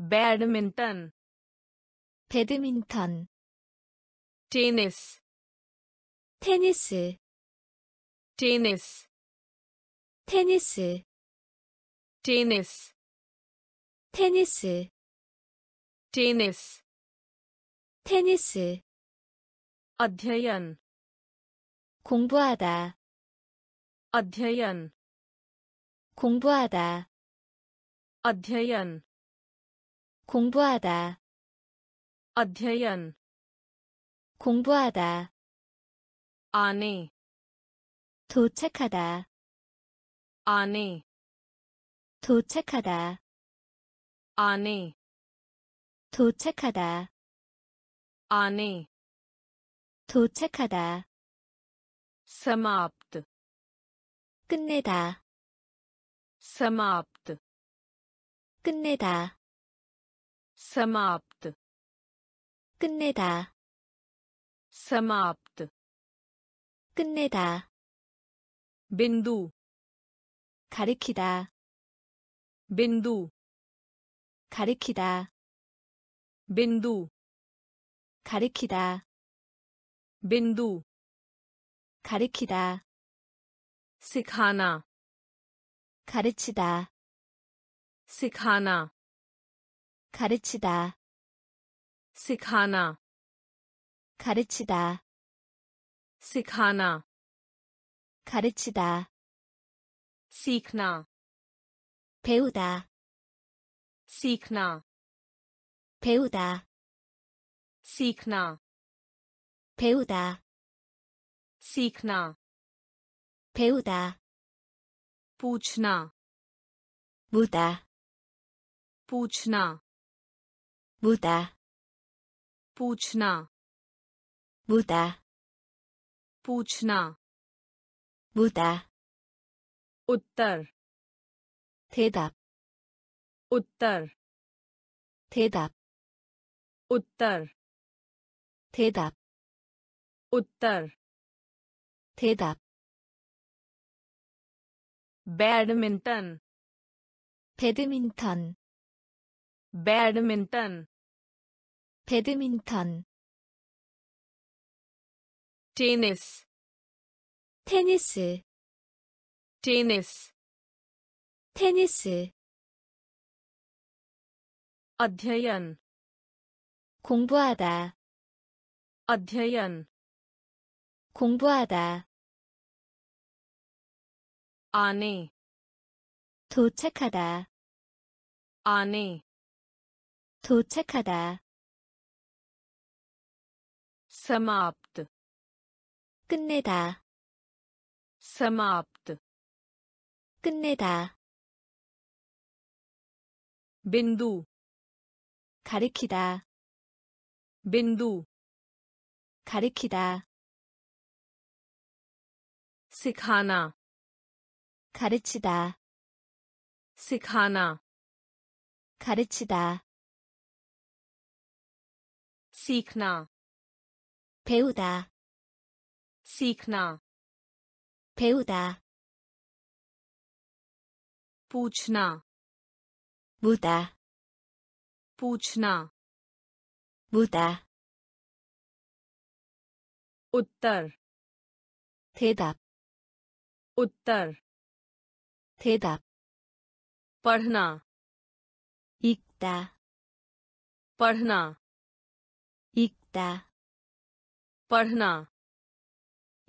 बैडमिंटन 배드민턴, टेनिस 테니스, टेनिस 테니스, टेनिस 테니스, टेनिस 테니스, अध्ययन 공부하다, अध्ययन 공부하다, अध्ययन 공부하다, अध्ययन 공부하다, आने 도착하다, आने 도착하다, आने 도착하다, आने 도착하다, समाप्त 끝내다, समाप्त 끝내다, समाप्त 끝내다, समाप्त 끝내다, बिंदु 가리키다, बिंदु 가리키다, बिंदु 가리키다, बिंदु 가리키다, सिखाना 가르치다, सिखाना 가르치다, सिखाना 가르치다, सिखाना 가르치다, सीखना 배우다, सीखना 배우다, सीखना 배우다, सीखना 배우다, पूछना 무다, पूछना 무다, पूछना 무다, पूछना 무다, उत्तर 대답, उत्तर 대답, उत्तर 대답, उत्तर 대답, बैडमिंटन 배드민턴, बैडमिंटन 배드민턴, टेनिस 테니스, टेनिस 테니스, अध्ययन 공부하다, अध्ययन 공부하다, आने 도착하다, आने 도착하다, समाप्त 끝내다, समाप्त 끝내다, बिंदु 가리키다, बिंदु 가리키다, सिखाना 가르치다, सिखाना 가르치다, सीखना 배우다, सीखना 배우다, पूछना 무다, पूछना 무다, उत्तर 대답, उत्तर 대답, पढ़ना 읽다, पढ़ना 읽다, पढ़ना।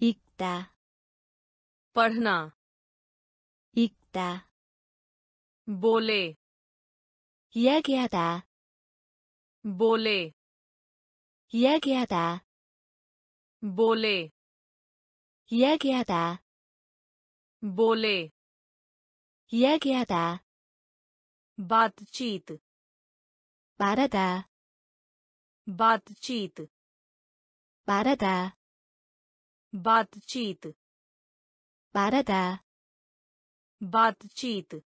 इकता पढ़ना। इकता बोले। किया गया था बोले। किया गया था बोले। किया गया था बोले। किया गया था बातचीत। भारत बातचीत। 말하다, बातचीत 말하다, बातचीत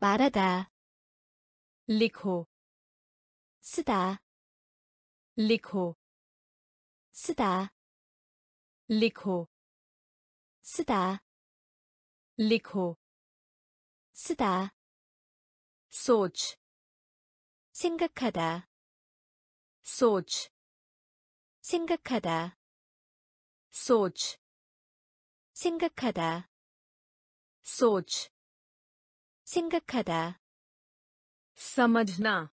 말하다, लिखो 쓰다, लिखो 쓰다, लिखो 쓰다, लिखो 쓰다, सोच 생각하다, सोच 생각하다, सोच 생각하다, सोच 생각하다, समझना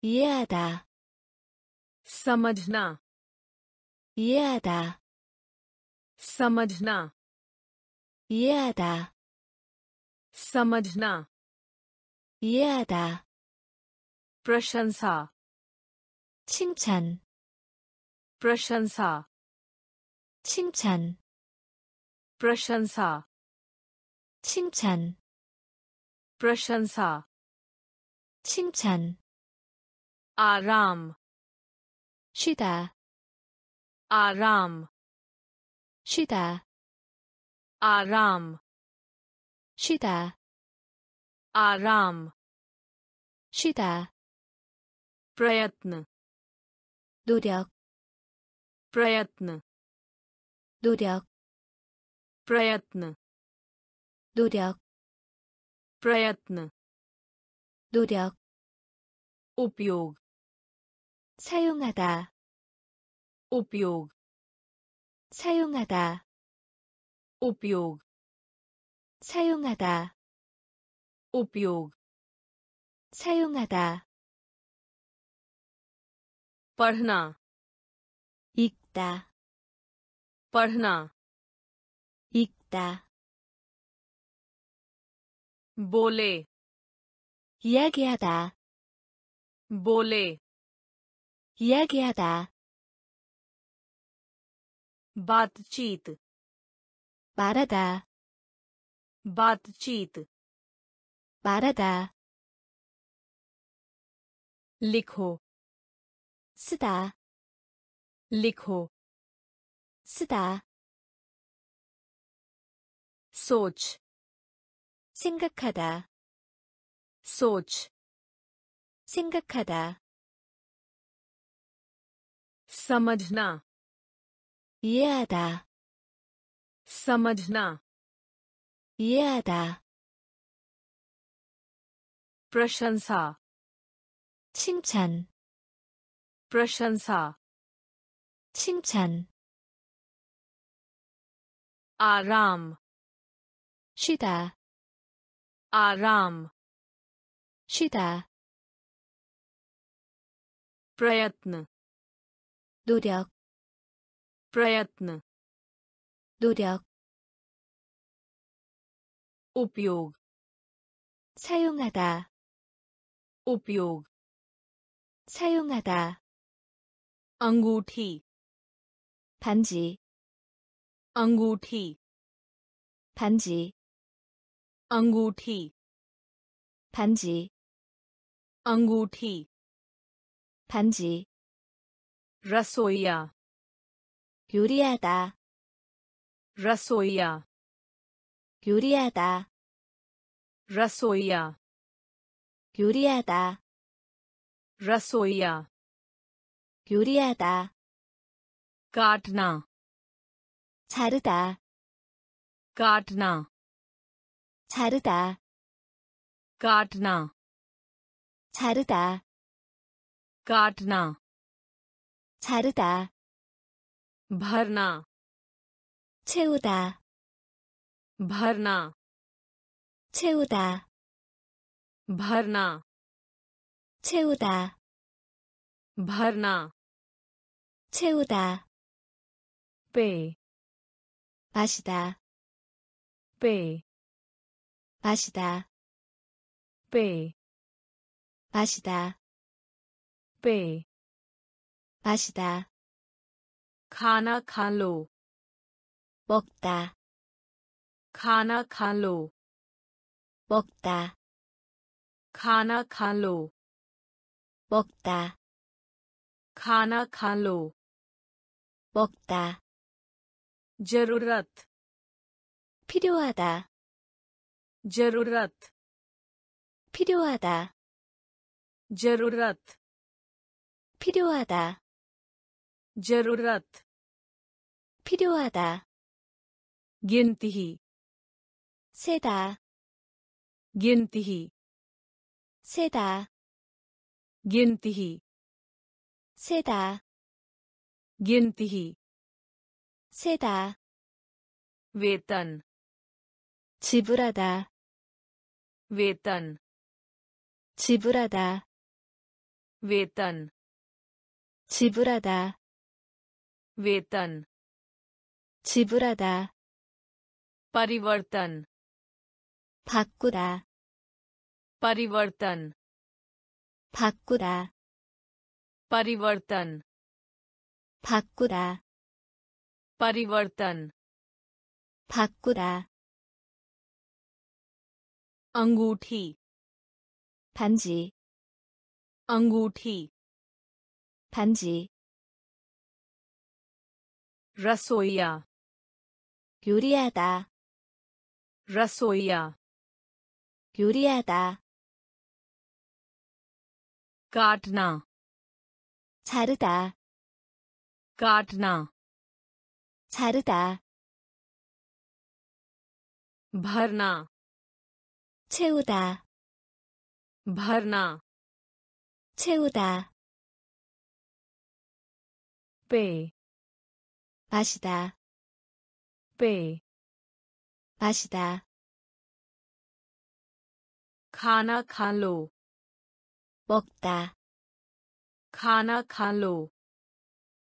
이해하다, समझना 이해하다, समझना 이해하다, समझना 이해하다, प्रशंसा 칭찬, प्रशंसा 칭찬, प्रशंसा 칭찬, प्रशंसा 칭찬, आराम 쉬다, आराम 쉬다, आराम 쉬다, आराम 쉬다, प्रयत्न 노력, प्रयत्न 노력, प्रयत्न 노력, प्रयत्न 노력, उपयोग 사용하다, उपयोग 사용하다, उपयोग 사용하다, उपयोग 사용하다, पढ़ना 읽다, पढ़ना 읽다, बोले 이야기하다, बोले 이야기하다, बातचीत 말하다, बातचीत 말하다, लिखो 쓰다, लिखो 쓰다, सोच 생각하다, सोच 생각하다, समझना 이해하다, समझना 이해하다, प्रशंसा 칭찬, प्रशंसा 칭찬, आराम 쉬다, आराम 쉬다, प्रयत्न 노력, प्रयत्न 노력, उपयोग 사용하다, उपयोग 사용하다, अंगूठी 반지, अंगूठी 반지, अंगूठी 반지, अंगूठी 반지, रसोईया 요리하다, रसोईया 요리하다, रसोईया 요리하다, रसोईया 요리하다, Kartna. 자르다 Kartna. 자르다 Kartna. 자르다 Kartna. 자르다 Bharna. 채우다 Bharna. 채우다 Bharna. 채우다 Bharna. 채우다 पे 마시다, पे 마시다, पे 마시다, पे 마시다, खाना खा लो 먹다, खाना खा लो 먹다, खाना खा लो 먹다, खाना खा लो 먹다, जरूरत 필요하다, जरूरत 필요하다, जरूरत 필요하다, जरूरत 필요하다, गिनती 세다, गिनती 세다, गिनती 세다, गिनती 세다, वेतन 지불하다, वेतन 지불하다, वेतन 지불하다, वेतन 지불하다, परिवर्तन 바꾸다, परिवर्तन 바꾸다, परिवर्तन 바꾸다, परिवर्तन 바꾸다, अंगूठी 반지, अंगूठी 반지, रसोईया 요리하다, रसोईया 요리하다, काटना 자르다, काटना 자르다, भरना 채우다, भरना 채우다, पे 마시다, पे 마시다, खाना खा लो 먹다, खाना खा लो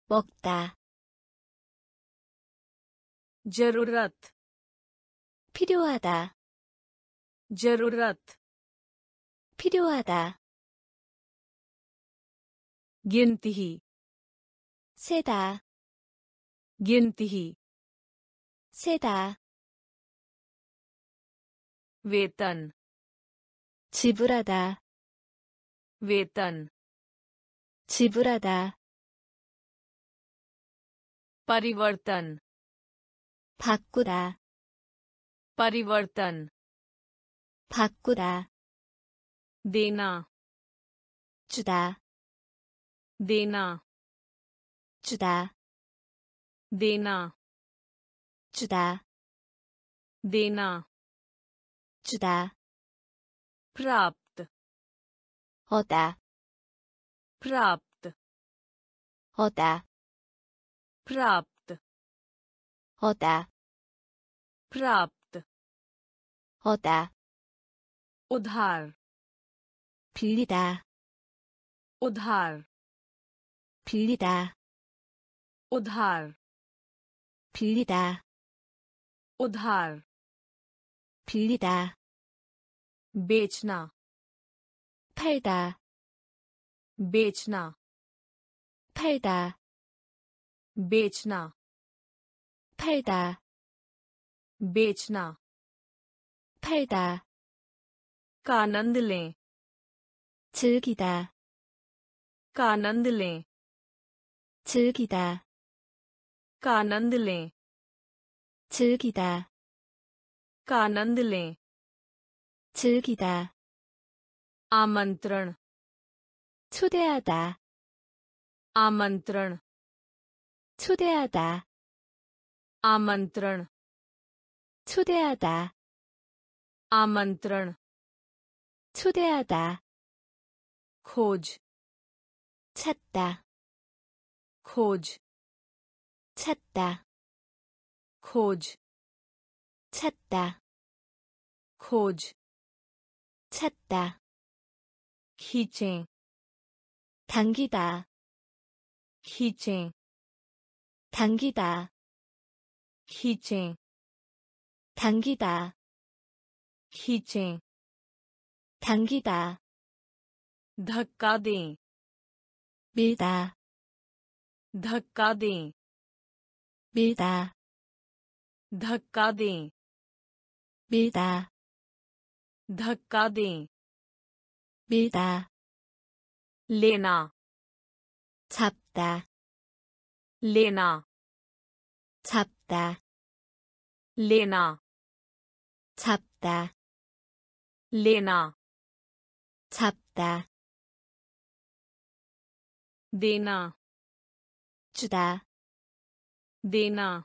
먹다, जरूरत 필요하다, जरूरत 필요하다, गिनती 세다, गिनती 세다, वेतन 지불하다, वेतन 지불하다, परिवर्तन 바꾸다, परिवर्तन 바꾸다, देना 주다, देना 주다, देना 주다, देना 주다, प्राप्त 얻다, प्राप्त 얻다, प्राप्त 얻다, प्राप्त 얻다, उधार 빌리다, उधार 빌리다, उधार 빌리다, उधार 빌리다, बेचना 팔다, बेचना 팔다, बेचना 팔다, बेचना 팔다, का आनंद लें 즐기다, का आनंद लें 즐기다, का आनंद लें 즐기다, का आनंद लें 즐기다, आमंत्रण 초대하다, आमंत्रण 초대하다, आमंत्रण 초대하다, आमंत्रण 초대하다, खोज 찾다, खोज 찾다, खोज 찾다, खोज 찾다, खींचें 당기다, खींचें 당기다, खींचें 당기다, खींचें 당기다, धक्का दें 밀다, धक्का दें 밀다, धक्का दें 밀다, धक्का दें 밀다, लेना 잡다, लेना 잡다, लेना 잡다, लेना 잡다, देना 주다, देना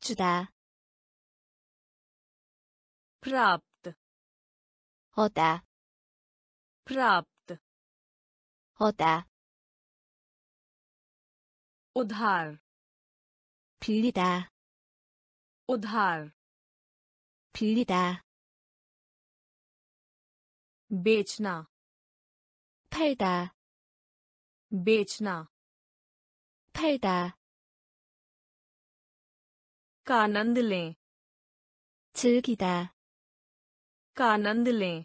주다, प्राप्त 얻다, प्राप्त 얻다, उधार 빌리다, उधार 빌리다, बेचना 팔다, बेचना 팔다, का आनंद लें 즐기다, का आनंद लें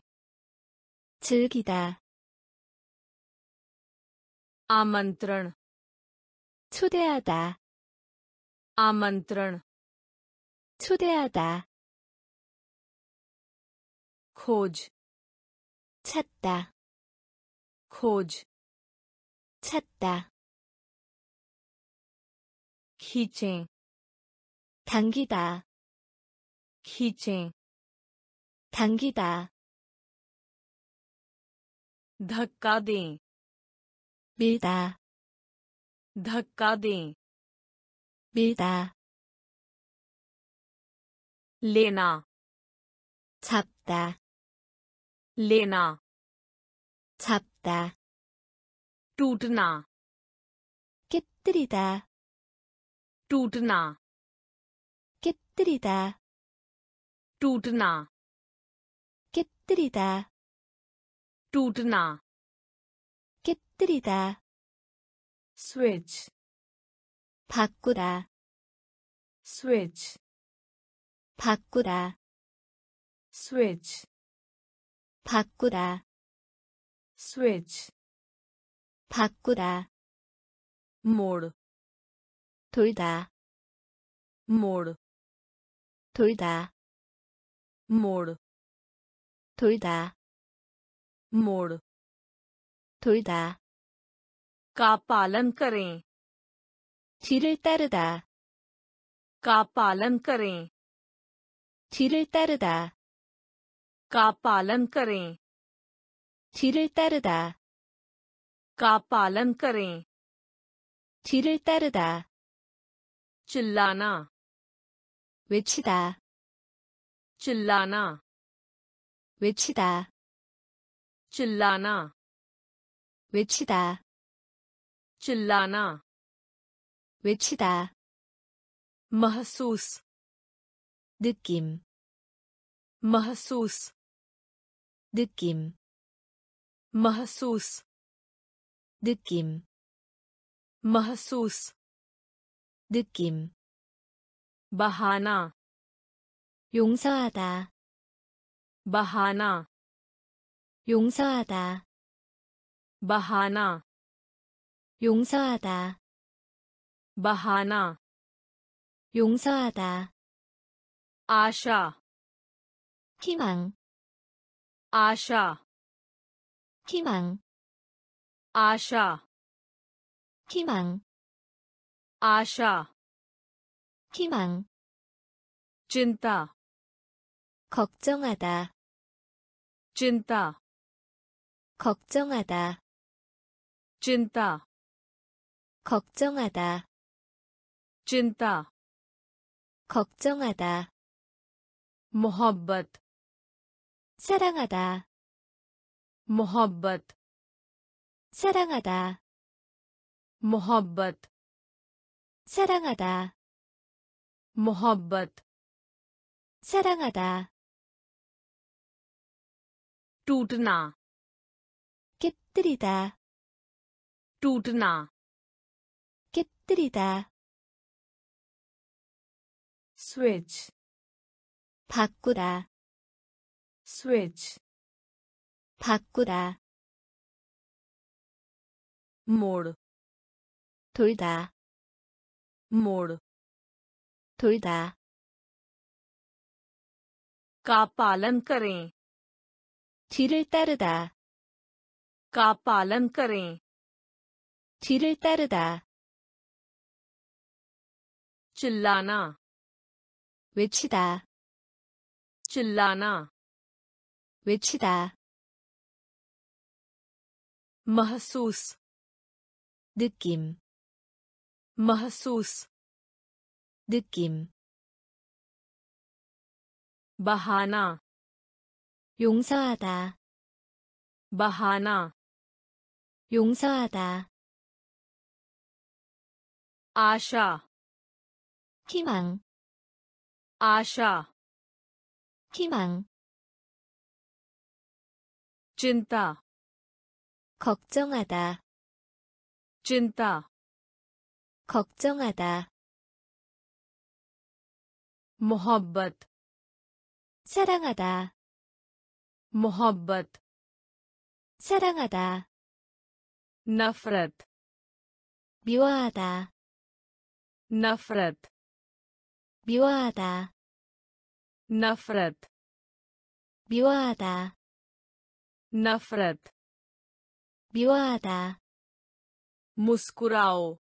즐기다, आमंत्रण 초대하다, आमंत्रण 초대하다, खोज 찾다, खोज 찾다, खींचें 당기다, खींचें 당기다, धक्का दें 밀다, धक्का दें 밀다, लेना 잡다, लेना 잡다, टूटना 깨뜨리다, टूटना 깨뜨리다, टूटना 깨뜨리다, टूटना 깨뜨리다, स्विच 바꾸다, स्विच 바꾸다, स्विच 바꾸다, स्विच 바꾸다, मोड़ 돌다, मोड़ 돌다, मोड़ 돌다, मोड़ 돌다, का पालन करें 뒤를 따르다, का पालन करें 뒤를 따르다, का पालन करें 뒤를 따르다, का पालन करें 뒤를 따르다, चिल्लाना 외치다, चिल्लाना 외치다, चिल्लाना 외치다, चिल्लाना 외치다 mahsus 느낌 mahsus 느낌 mahsus 느낌 mahsus 느낌 bahana 용서하다 bahana 용서하다 bahana 용서하다 बहाना 용서하다, आशा 희망, आशा 희망, आशा 희망, आशा 희망, चिंता 걱정하다, चिंता 걱정하다, चिंता 걱정하다, चिंता 걱정하다, मोहब्बत 사랑하다, मोहब्बत 사랑하다, मोहब्बत 사랑하다, मोहब्बत 사랑하다, टूटना 깨뜨리다, टूटना 깨뜨리다, स्विच 바꾸다, स्विच 바꾸다, मोड़ 돌다, मोड़ 돌다, का पालन करें 뒤를 따르다, का पालन करें 뒤를 따르다, चिल्लाना 외치다, चिल्लाना 외치다, महसूस 느낌, महसूस 느낌, बहाना 용서하다, बहाना 용서하다, आशा 희망, 아샤 희망. 진다. 걱정하다. 진다. 걱정하다. محبت 사랑하다. محبت 사랑하다. 나프렛 미워하다. 나프렛 미워하다 nafret 미워하다 nafret 미워하다 muskurau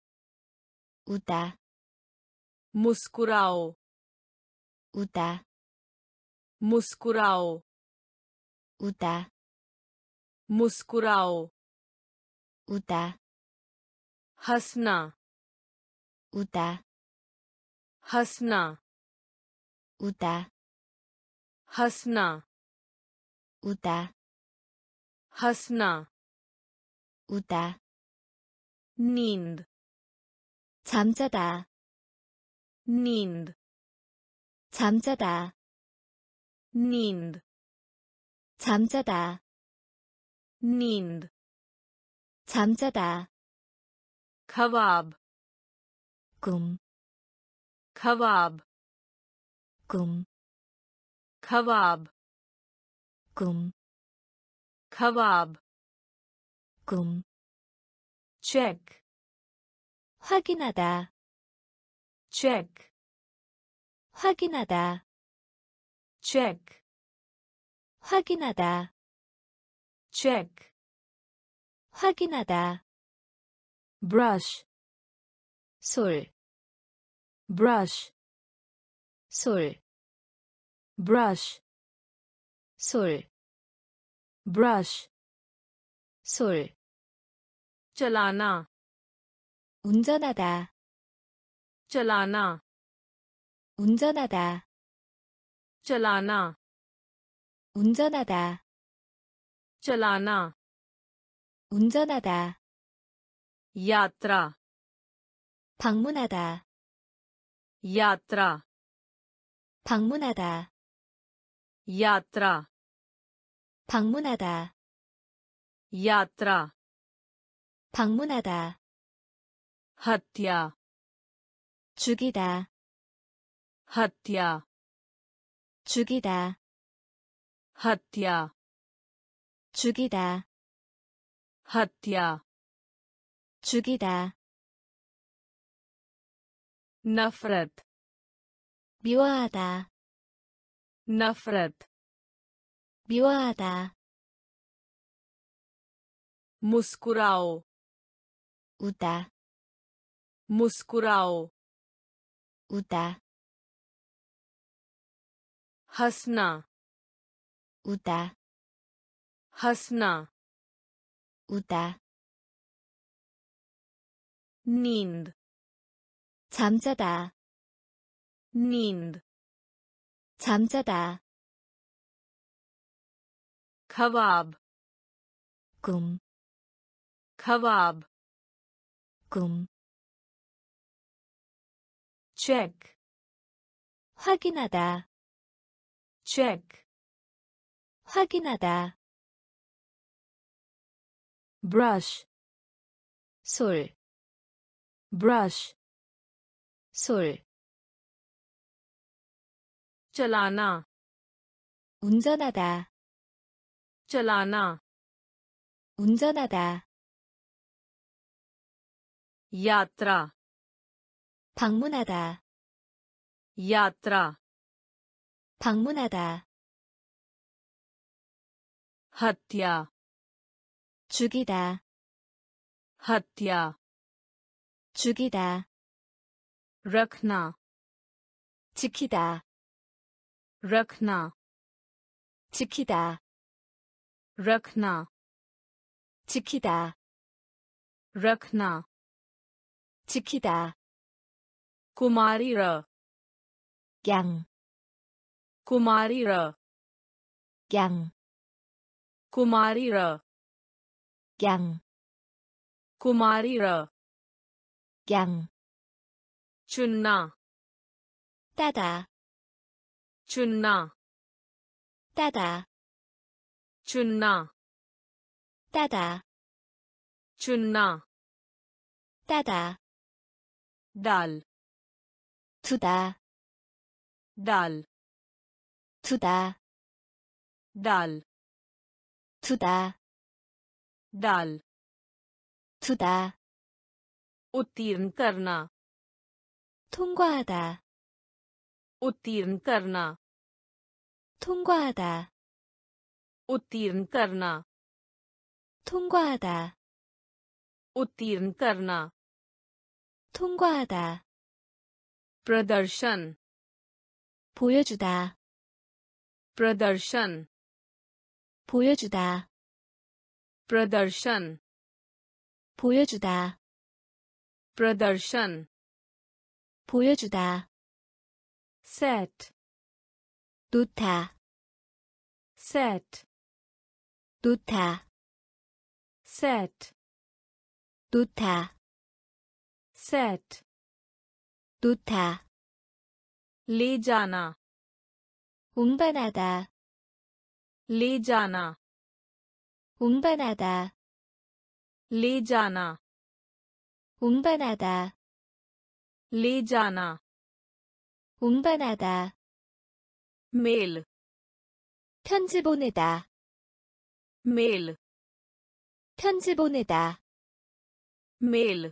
uda muskurau uda muskurau uda muskurau uda hasna uda हंसना 우다, हंसना 우다, हंसना 우다, हंसना 우다, नींद 잠자다, नींद 잠자다, नींद 잠자다, नींद 잠자다, ख्वाब 꿈, kebab 꿈 kebab 꿈 kebab 꿈 check 확인하다 check 확인하다 check 확인하다 check 확인하다 brush 솔 ब्रश 솔, ब्रश 솔, ब्रश 솔, चलाना 운전하다, चलाना 운전하다, चलाना 운전하다, चलाना 운전하다, यात्रा 방문하다, 야트라 방문하다. 야트라 방문하다. Ятра. 방문하다. 하티야. 죽이다. 하티야. 죽이다. 하티야. 죽이다. 하티야. 죽이다. नफरत 미워하다, नफरत 미워하다, मुस्कुराओ 우다, मुस्कुराओ 우다, हंसना 우다, हंसना 우다, नींद 잠자다 nind 잠자다 kebab 꿈 kebab 꿈 check 확인하다 check 확인하다 brush 솔 brush 솔, चलाना 운전하다, चलाना 운전하다, यात्रा 방문하다, यात्रा 방문하다, हत्या 죽이다, हत्या 죽이다, रखना 지키다, रखना 지키다, रखना 지키다, रखना 지키다, कुमारी र 양, कुमारी र 양, कुमारी र 양, कुमारी र 양, चुनना 따다, चुनना 따다, चुनना 따다, चुनना 따다, डाल 두다, डाल 두다, डाल 두다, डाल 두다, उत्तीर्ण करना 통과하다, उत्तीर्ण करना 통과하다, उत्तीर्ण करना 통과하다, उत्तीर्ण करना 통과하다, प्रदर्शन 보여주다 प्रदर्शन 보여주다 प्रदर्शन 보여주다 प्रदर्शन 보여주다 set 놓다 set 놓다 set 놓다 set 놓다 ले जाना 운반하다 ले जाना 운반하다 ले जाना 운반하다 ले जाना 운반하다 मेल 편지 보내다 मेल 편지 보내다 मेल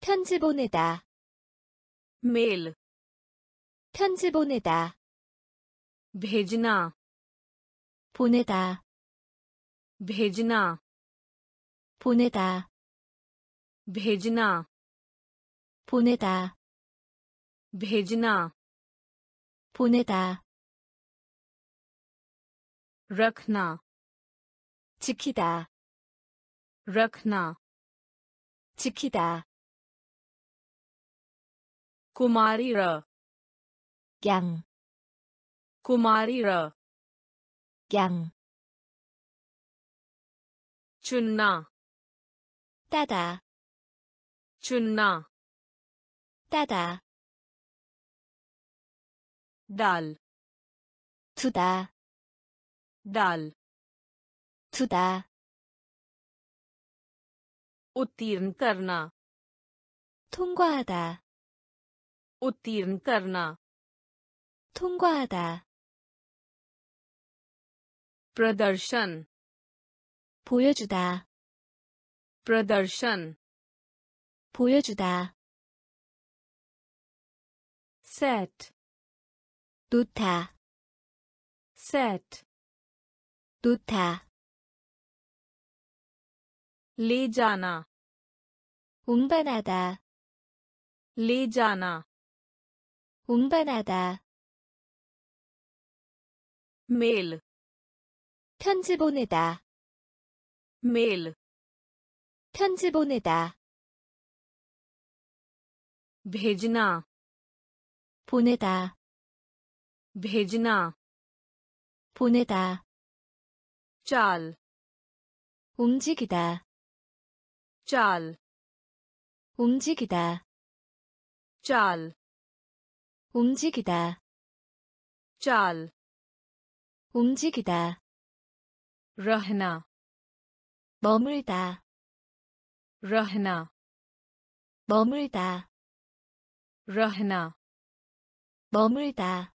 편지 보내다 मेल 편지 보내다 भेजना 보내다 भेजना 보내다 भेजना 보내다 भेजना 보내다 रखना 지키다 रखना 지키다 कुमारी र 양, कुमारी र 양, चुनना 따다, चुनना 따다, डाल 두다, डाल 두다, उत्तीर्ण करना 통과하다, उत्तीर्ण करना 통과하다, प्रदर्शन 보여주다, प्रदर्शन 보여주다, सेट 놓다, सेट 놓다, ले जाना 운반하다, ले जाना 운반하다, मेल 편지 보내다, मेल 편지 보내다, भेजना 보내다, भेजना 보내다, चाल 움직이다, चाल 움직이다, चाल 움직이다, चाल 움직이다, रहना 머물다, रहना 머물다, रहना 머물다,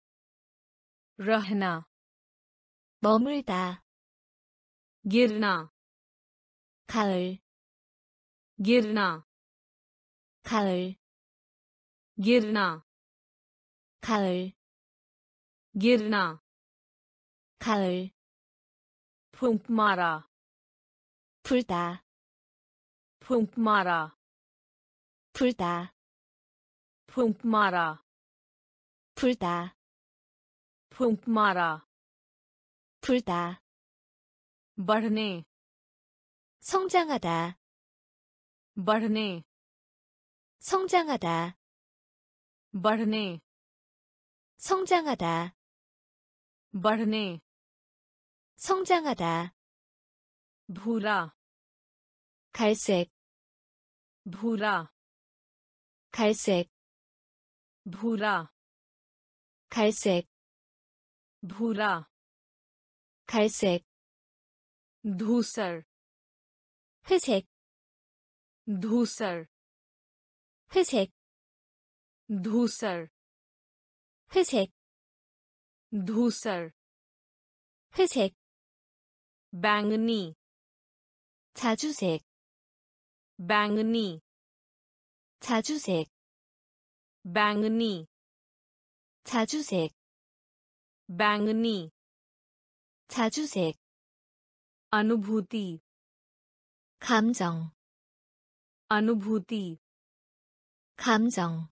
रहना 머물다, गिरना 가을, गिरना 가을, गिरना 가을, गिरना 가을, फूंक मारा 불다, फूंक मारा 불다, फूंक मारा 불다, फूंक मारा 불다, बढ़ने 성장하다, बढ़ने 성장하다, बढ़ने 성장하다, बढ़ने 성장하다, भूरा 갈색, भूरा 갈색, भूरा 갈색, भूरा 갈색, धूसर 회색, धूसर 회색, धूसर 회색, धूसर 회색, बैंगनी 자주색, बैंगनी 자주색, बैंगनी 자주색, बैंगनी 자주색, अनुभूति 감정, अनुभूति 감정,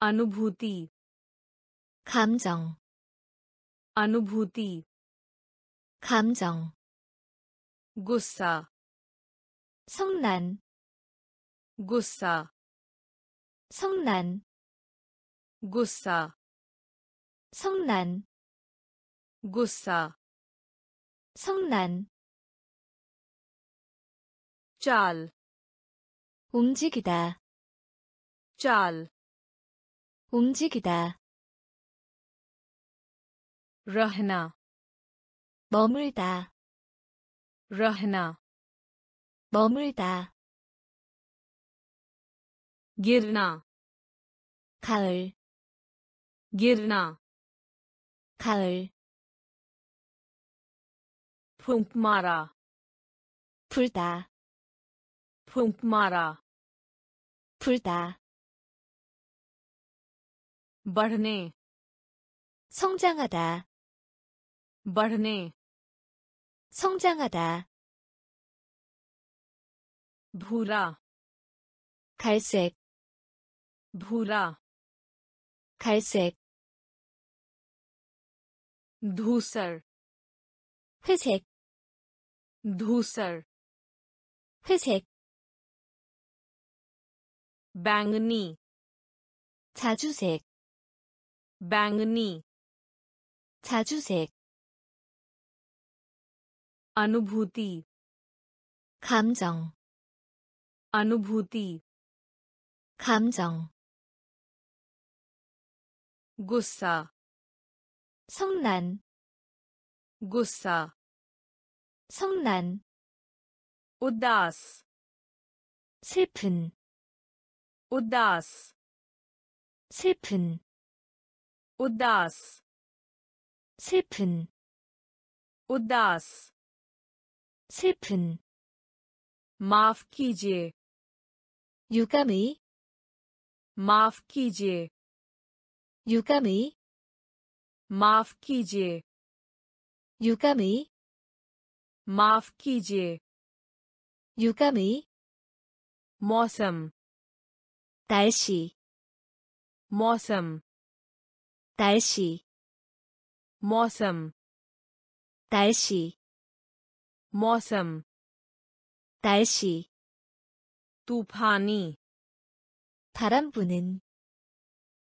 अनुभूति 감정 अनुभूति 감정 गुस्सा 성난 गुस्सा 성난 गुस्सा 성난 गुस्सा 성난 चाल 움직이다 चाल 움직이다 रहना 머물다 रहना 머물다 गिरना 가을 गिरना 가을 फूंक मारा 불다 फूंक मारा 불다 बढ़ने 성장하다 बढ़ने 성장하다 भूरा 갈색 भूरा 갈색 धूसर 회색 धूसर 회색 बैंगनी 자주색 बैंगनी 자주색 अनुभूति 감정 अनुभूति 감정 गुस्सा 성난 गुस्सा 성난 उदास 슬픈 उदास 슬픈 उदास 슬픈 उदास 슬픈 माफ कीजिए 유감의 माफ कीजिए 유감의 माफ कीजिए 유감의 माफ कीजिए 유감의 मौसम 날씨 मौसम 날씨 मौसम 날씨 मौसम 날씨 तूफानी 바람 부는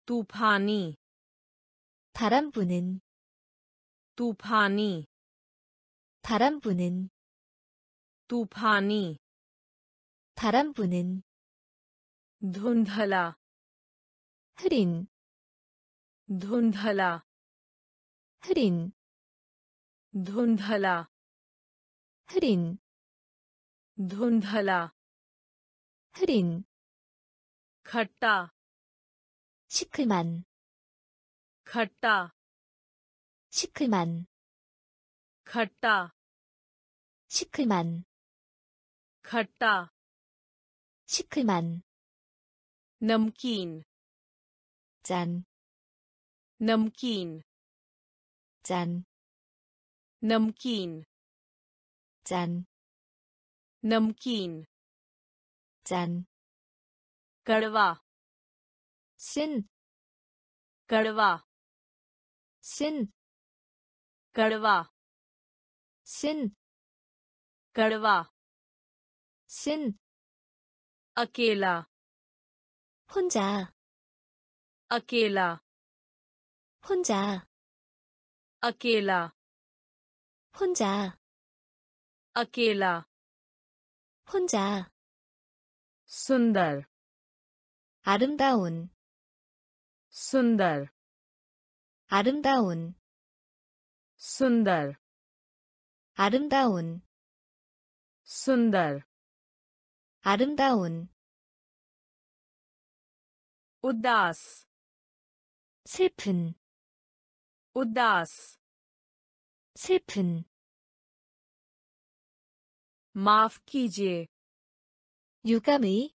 तूफानी 바람 부는 तूफानी 바람 부는 तूफानी 바람 부는 धुंधला 흐린 धुंधला 흐린 धुंधला 흐린 धुंधला 흐린 खट्टा 시클만 खट्टा 시클만 खट्टा 시클만 खट्टा 시클만 नमकीन 짠 नमकीन 짠 नमकीन 짠 नमकीन 짠 कड़वा 쓴 कड़वा 쓴 कड़वा 쓴 कड़वा 쓴 अकेला 혼자 अकेला 혼자 अकेला 혼자 अकेला 혼자 सुंदर 아름다운 सुंदर 아름다운 सुंदर 아름다운 सुंदर 아름다운 उदास 슬픈 उदास 슬픈 माफ कीजिए 유감의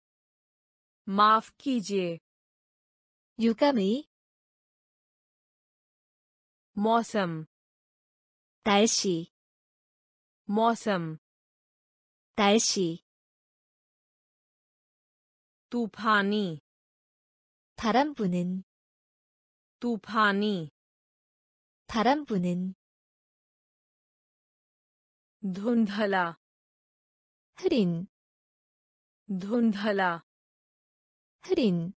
माफ कीजिए 유감의 मौसम 날씨 मौसम 날씨 तूफानी 바람 부는 तूफानी 바람 부는 धुंधला 흐린 धुंधला 흐린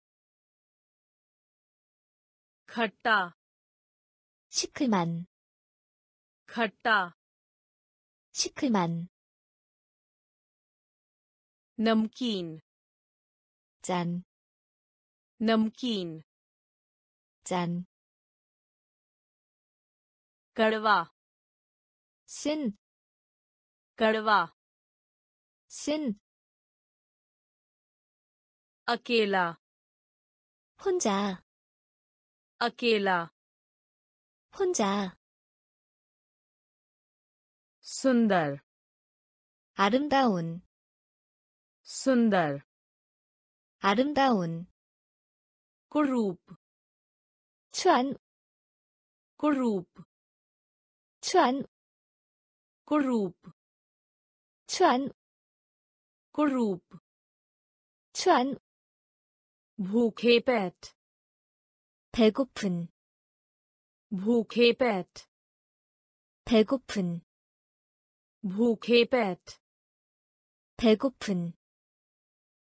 खट्टा 시클만 खट्टा 시클만 नमकीन 짠 नमकीन 짠 कड़वा 쓴 कड़वा 쓴 अकेला 혼자 अकेला 혼자 सुंदर 아름다운 सुंदर 아름다운 कुरूप 추한 कुरूप 추한 कुरूप 추한 कुरूप 추한 भूखे पेट 배고픈 부케 배트 배고픈 부케 배트 배고픈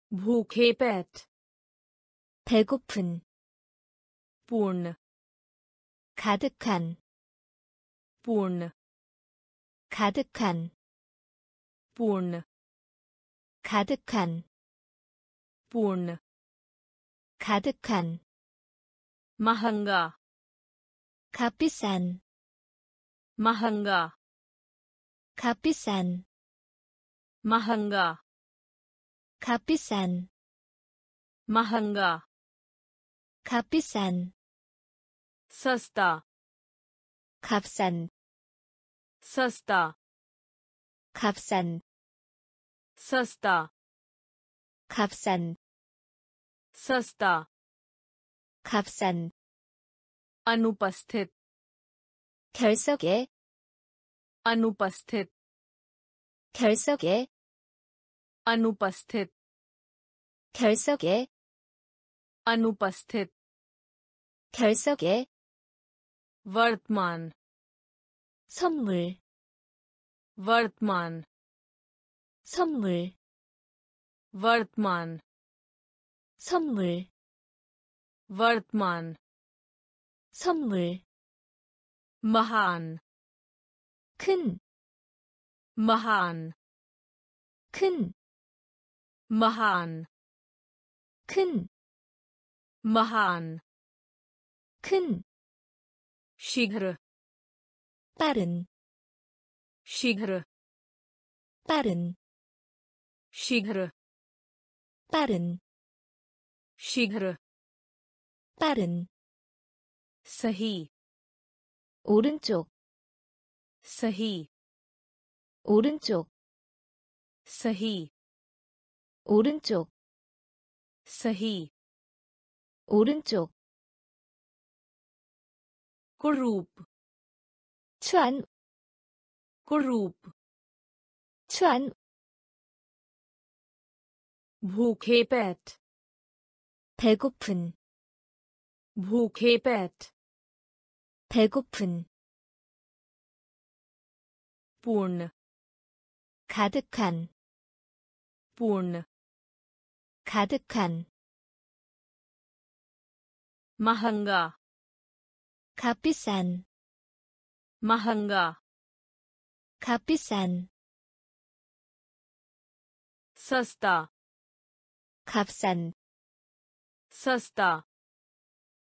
부케 배트 배고픈 본 가득한 본 가득한 본 가득한 본 가득한 महंगा 값비싼 महंगा 값비싼 महंगा 값비싼 महंगा 값비싼 सस्ता 값싼 सस्ता 값싼 सस्ता 값싼 सस्ता 값싼 अनुपस्थित 결석에 अनुपस्थित 결석에 अनुपस्थित 결석에 अनुपस्थित 결석에 वर्तमान 선물 वर्तमान 선물 वर्तमान 선물 वर्तमान 선물 महान 큰 महान 큰, महान 큰, महान 큰, शीघ्र 빠른, शीघ्र 빠른, शीघ्र 빠른, शीघ्र 빠른, सही 오른쪽, सही 오른쪽, सही 오른쪽, सही 오른쪽, कुरूप 추한, कुरूप 추한, भूखे पेट 배고픈, भूखे पेट 배고픈, पूर्ण 가득한, पूर्ण 가득한, महंगा 값비싼, महंगा 값비싼, सस्ता 값싼, सस्ता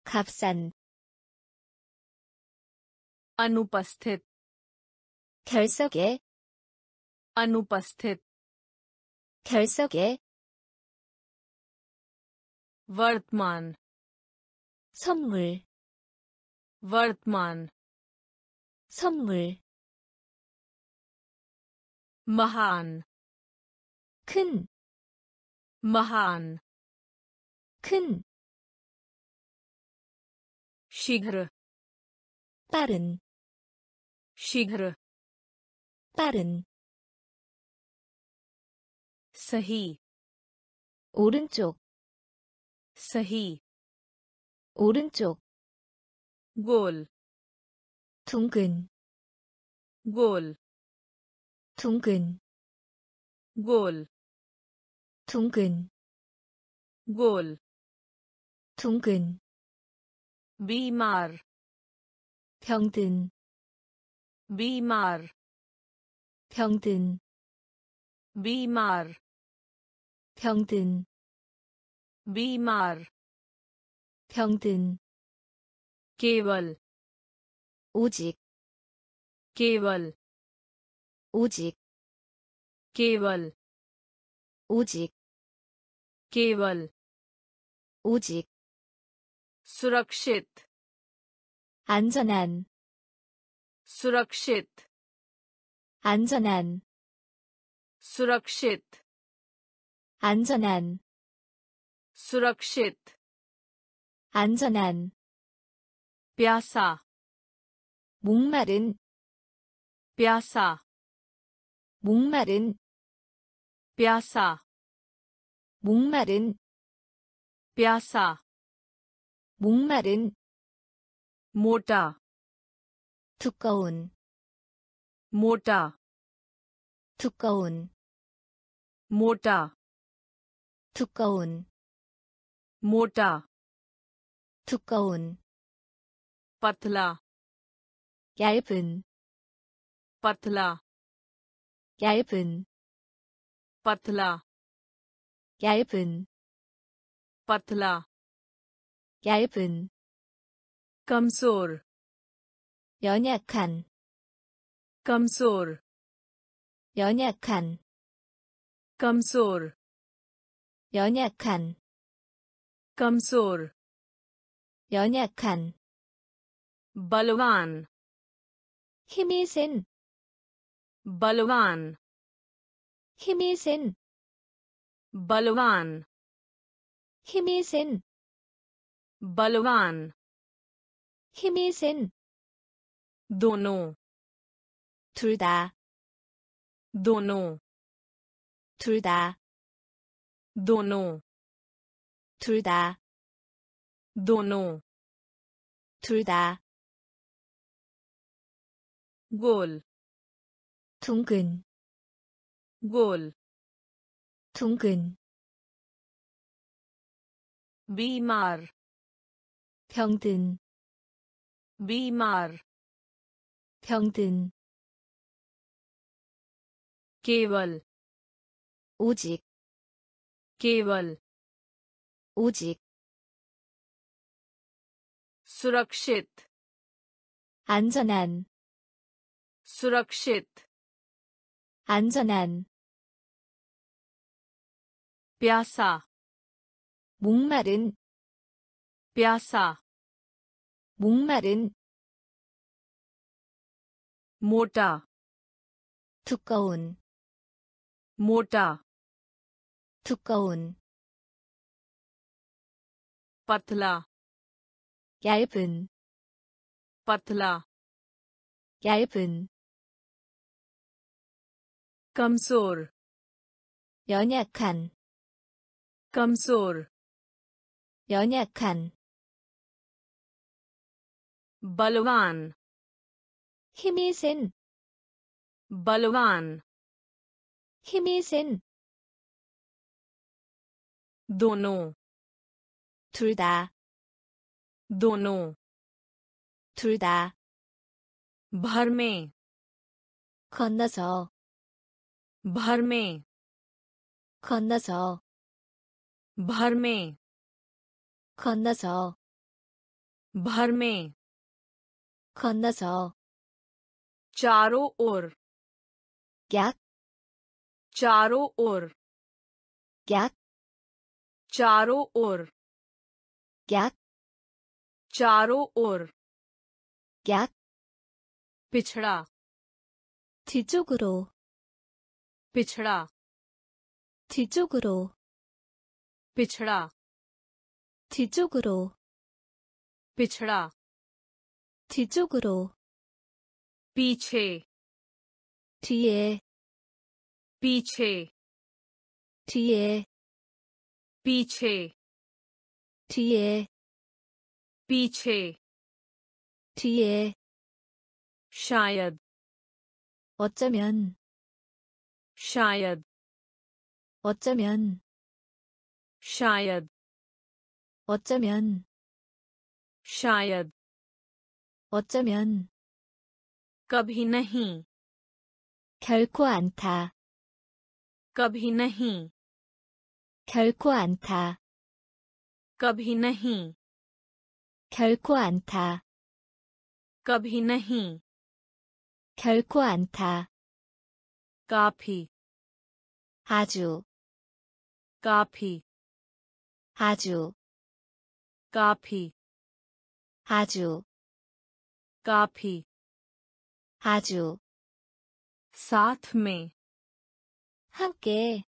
값싼, अनुपस्थित 결석에, अनुपस्थित 결석에, वर्तमान 선물, वर्तमान 선물, महान 큰, महान 큰, शीघ्र 빠른, शीघ्र 빠른, सही 오른쪽, सही 오른쪽 गोल 둥근 गोल 둥근 गोल 둥근 गोल 둥근 बीमार 병든 बीमार 병든 बीमार 병든 बीमार 병든 केवल 오직 केवल 오직 केवल 오직 केवल 오직 सुरक्षित 안전한 सुरक्षित 안전한 सुरक्षित 안전한 सुरक्षित 안전한 प्यासा 목마른 प्यासा 목마른 प्यासा 목마른 प्यासा 목마른 모다 두꺼운 모다 두꺼운 모다 두꺼운 모다 두꺼운 파틀라 얇은 파틀라 얇은 파틀라 얇은 파틀라 얇은 감솔 연약한 감솔 연약한 감솔 연약한 감솔 연약한 발완 힘이 센 발완 힘이 센 발완 힘이 센 बलवान 힘이 센 दोनों 둘 다, दोनों 둘 다, दोनों 둘 다, दोनों 둘 다, गोल 둥근, गोल 둥근, बीमार 병든, बीमार 병든, केवल 오직, केवल 오직, सुरक्षित 안전한, सुरक्षित 안전한, प्यासा 목마른, प्यासा 목마른, मोटा 두꺼운, मोटा 두꺼운, पतला 얇은, पतला 얇은, कमजोर 연약한, कमजोर 연약한, बलवान 힘이 센, बलवान 힘이 센, दोनों 둘 다, दोनों 둘 다, भर में 건너서, भर में 건너서, भर में 건너서, भर में 건너서, चारों ओर 약, चारों ओर 약, चारों ओर 약, चारों ओर 약, पिछड़ा 뒤쪽으로, पिछड़ा 뒤쪽으로, पिछड़ा 뒤쪽으로, पिछड़ा 뒤쪽으로, पीछे 뒤에, पीछे 뒤에, पीछे 뒤에, पीछे 뒤에, शायद 어쩌면, शायद 어쩌면, शायद 어쩌면, शायद 어쩌면, कभी नहीं 결코 않다, कभी नहीं 결코 않다, कभी नहीं 결코 않다, कभी नहीं 결코 않다, काफी 아주, काफी 아주, काफी 아주, काफी 아주, साथ में 함께,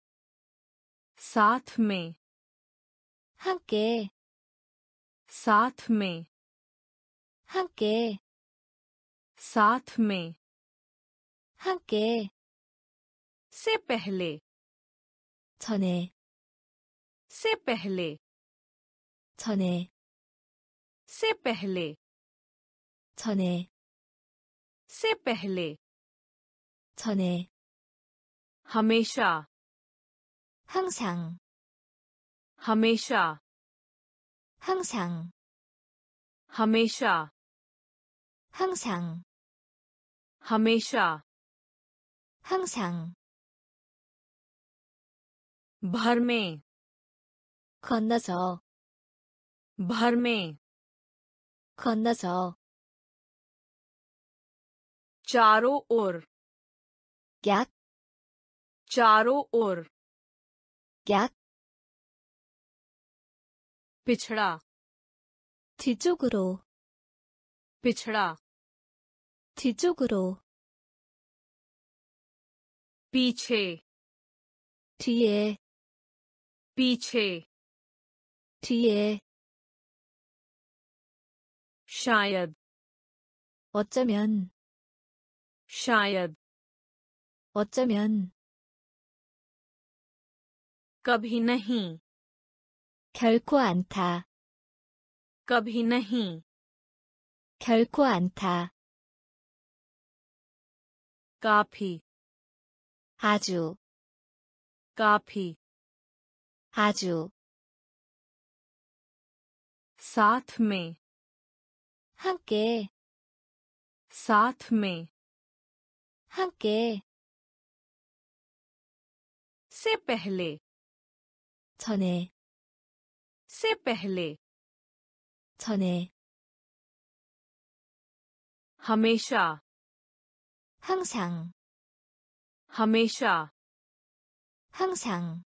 साथ में 함께, साथ में 함께, साथ में 함께, से पहले 전에, से पहले 전에, से पहले 전에, से पहले 전에, हमेशा 항상, हमेशा 항상, हमेशा 항상, हमेशा 항상, भर में 건너서, भर में 건너서, चारों ओर 약, चारों ओर 약, पिछड़ा 뒤쪽으로, पिछड़ा 뒤쪽으로, पीछे 뒤에, पीछे 뒤에, शायद 어쩌면, शायद 어쩌면, कभी नहीं 결코 않다, कभी नहीं 결코 않다, काफी 아주, काफी 아주, साथ में 함께, साथ में 함께, से पहले 전에, से पहले 전에, हमेशा 항상, हमेशा 항상,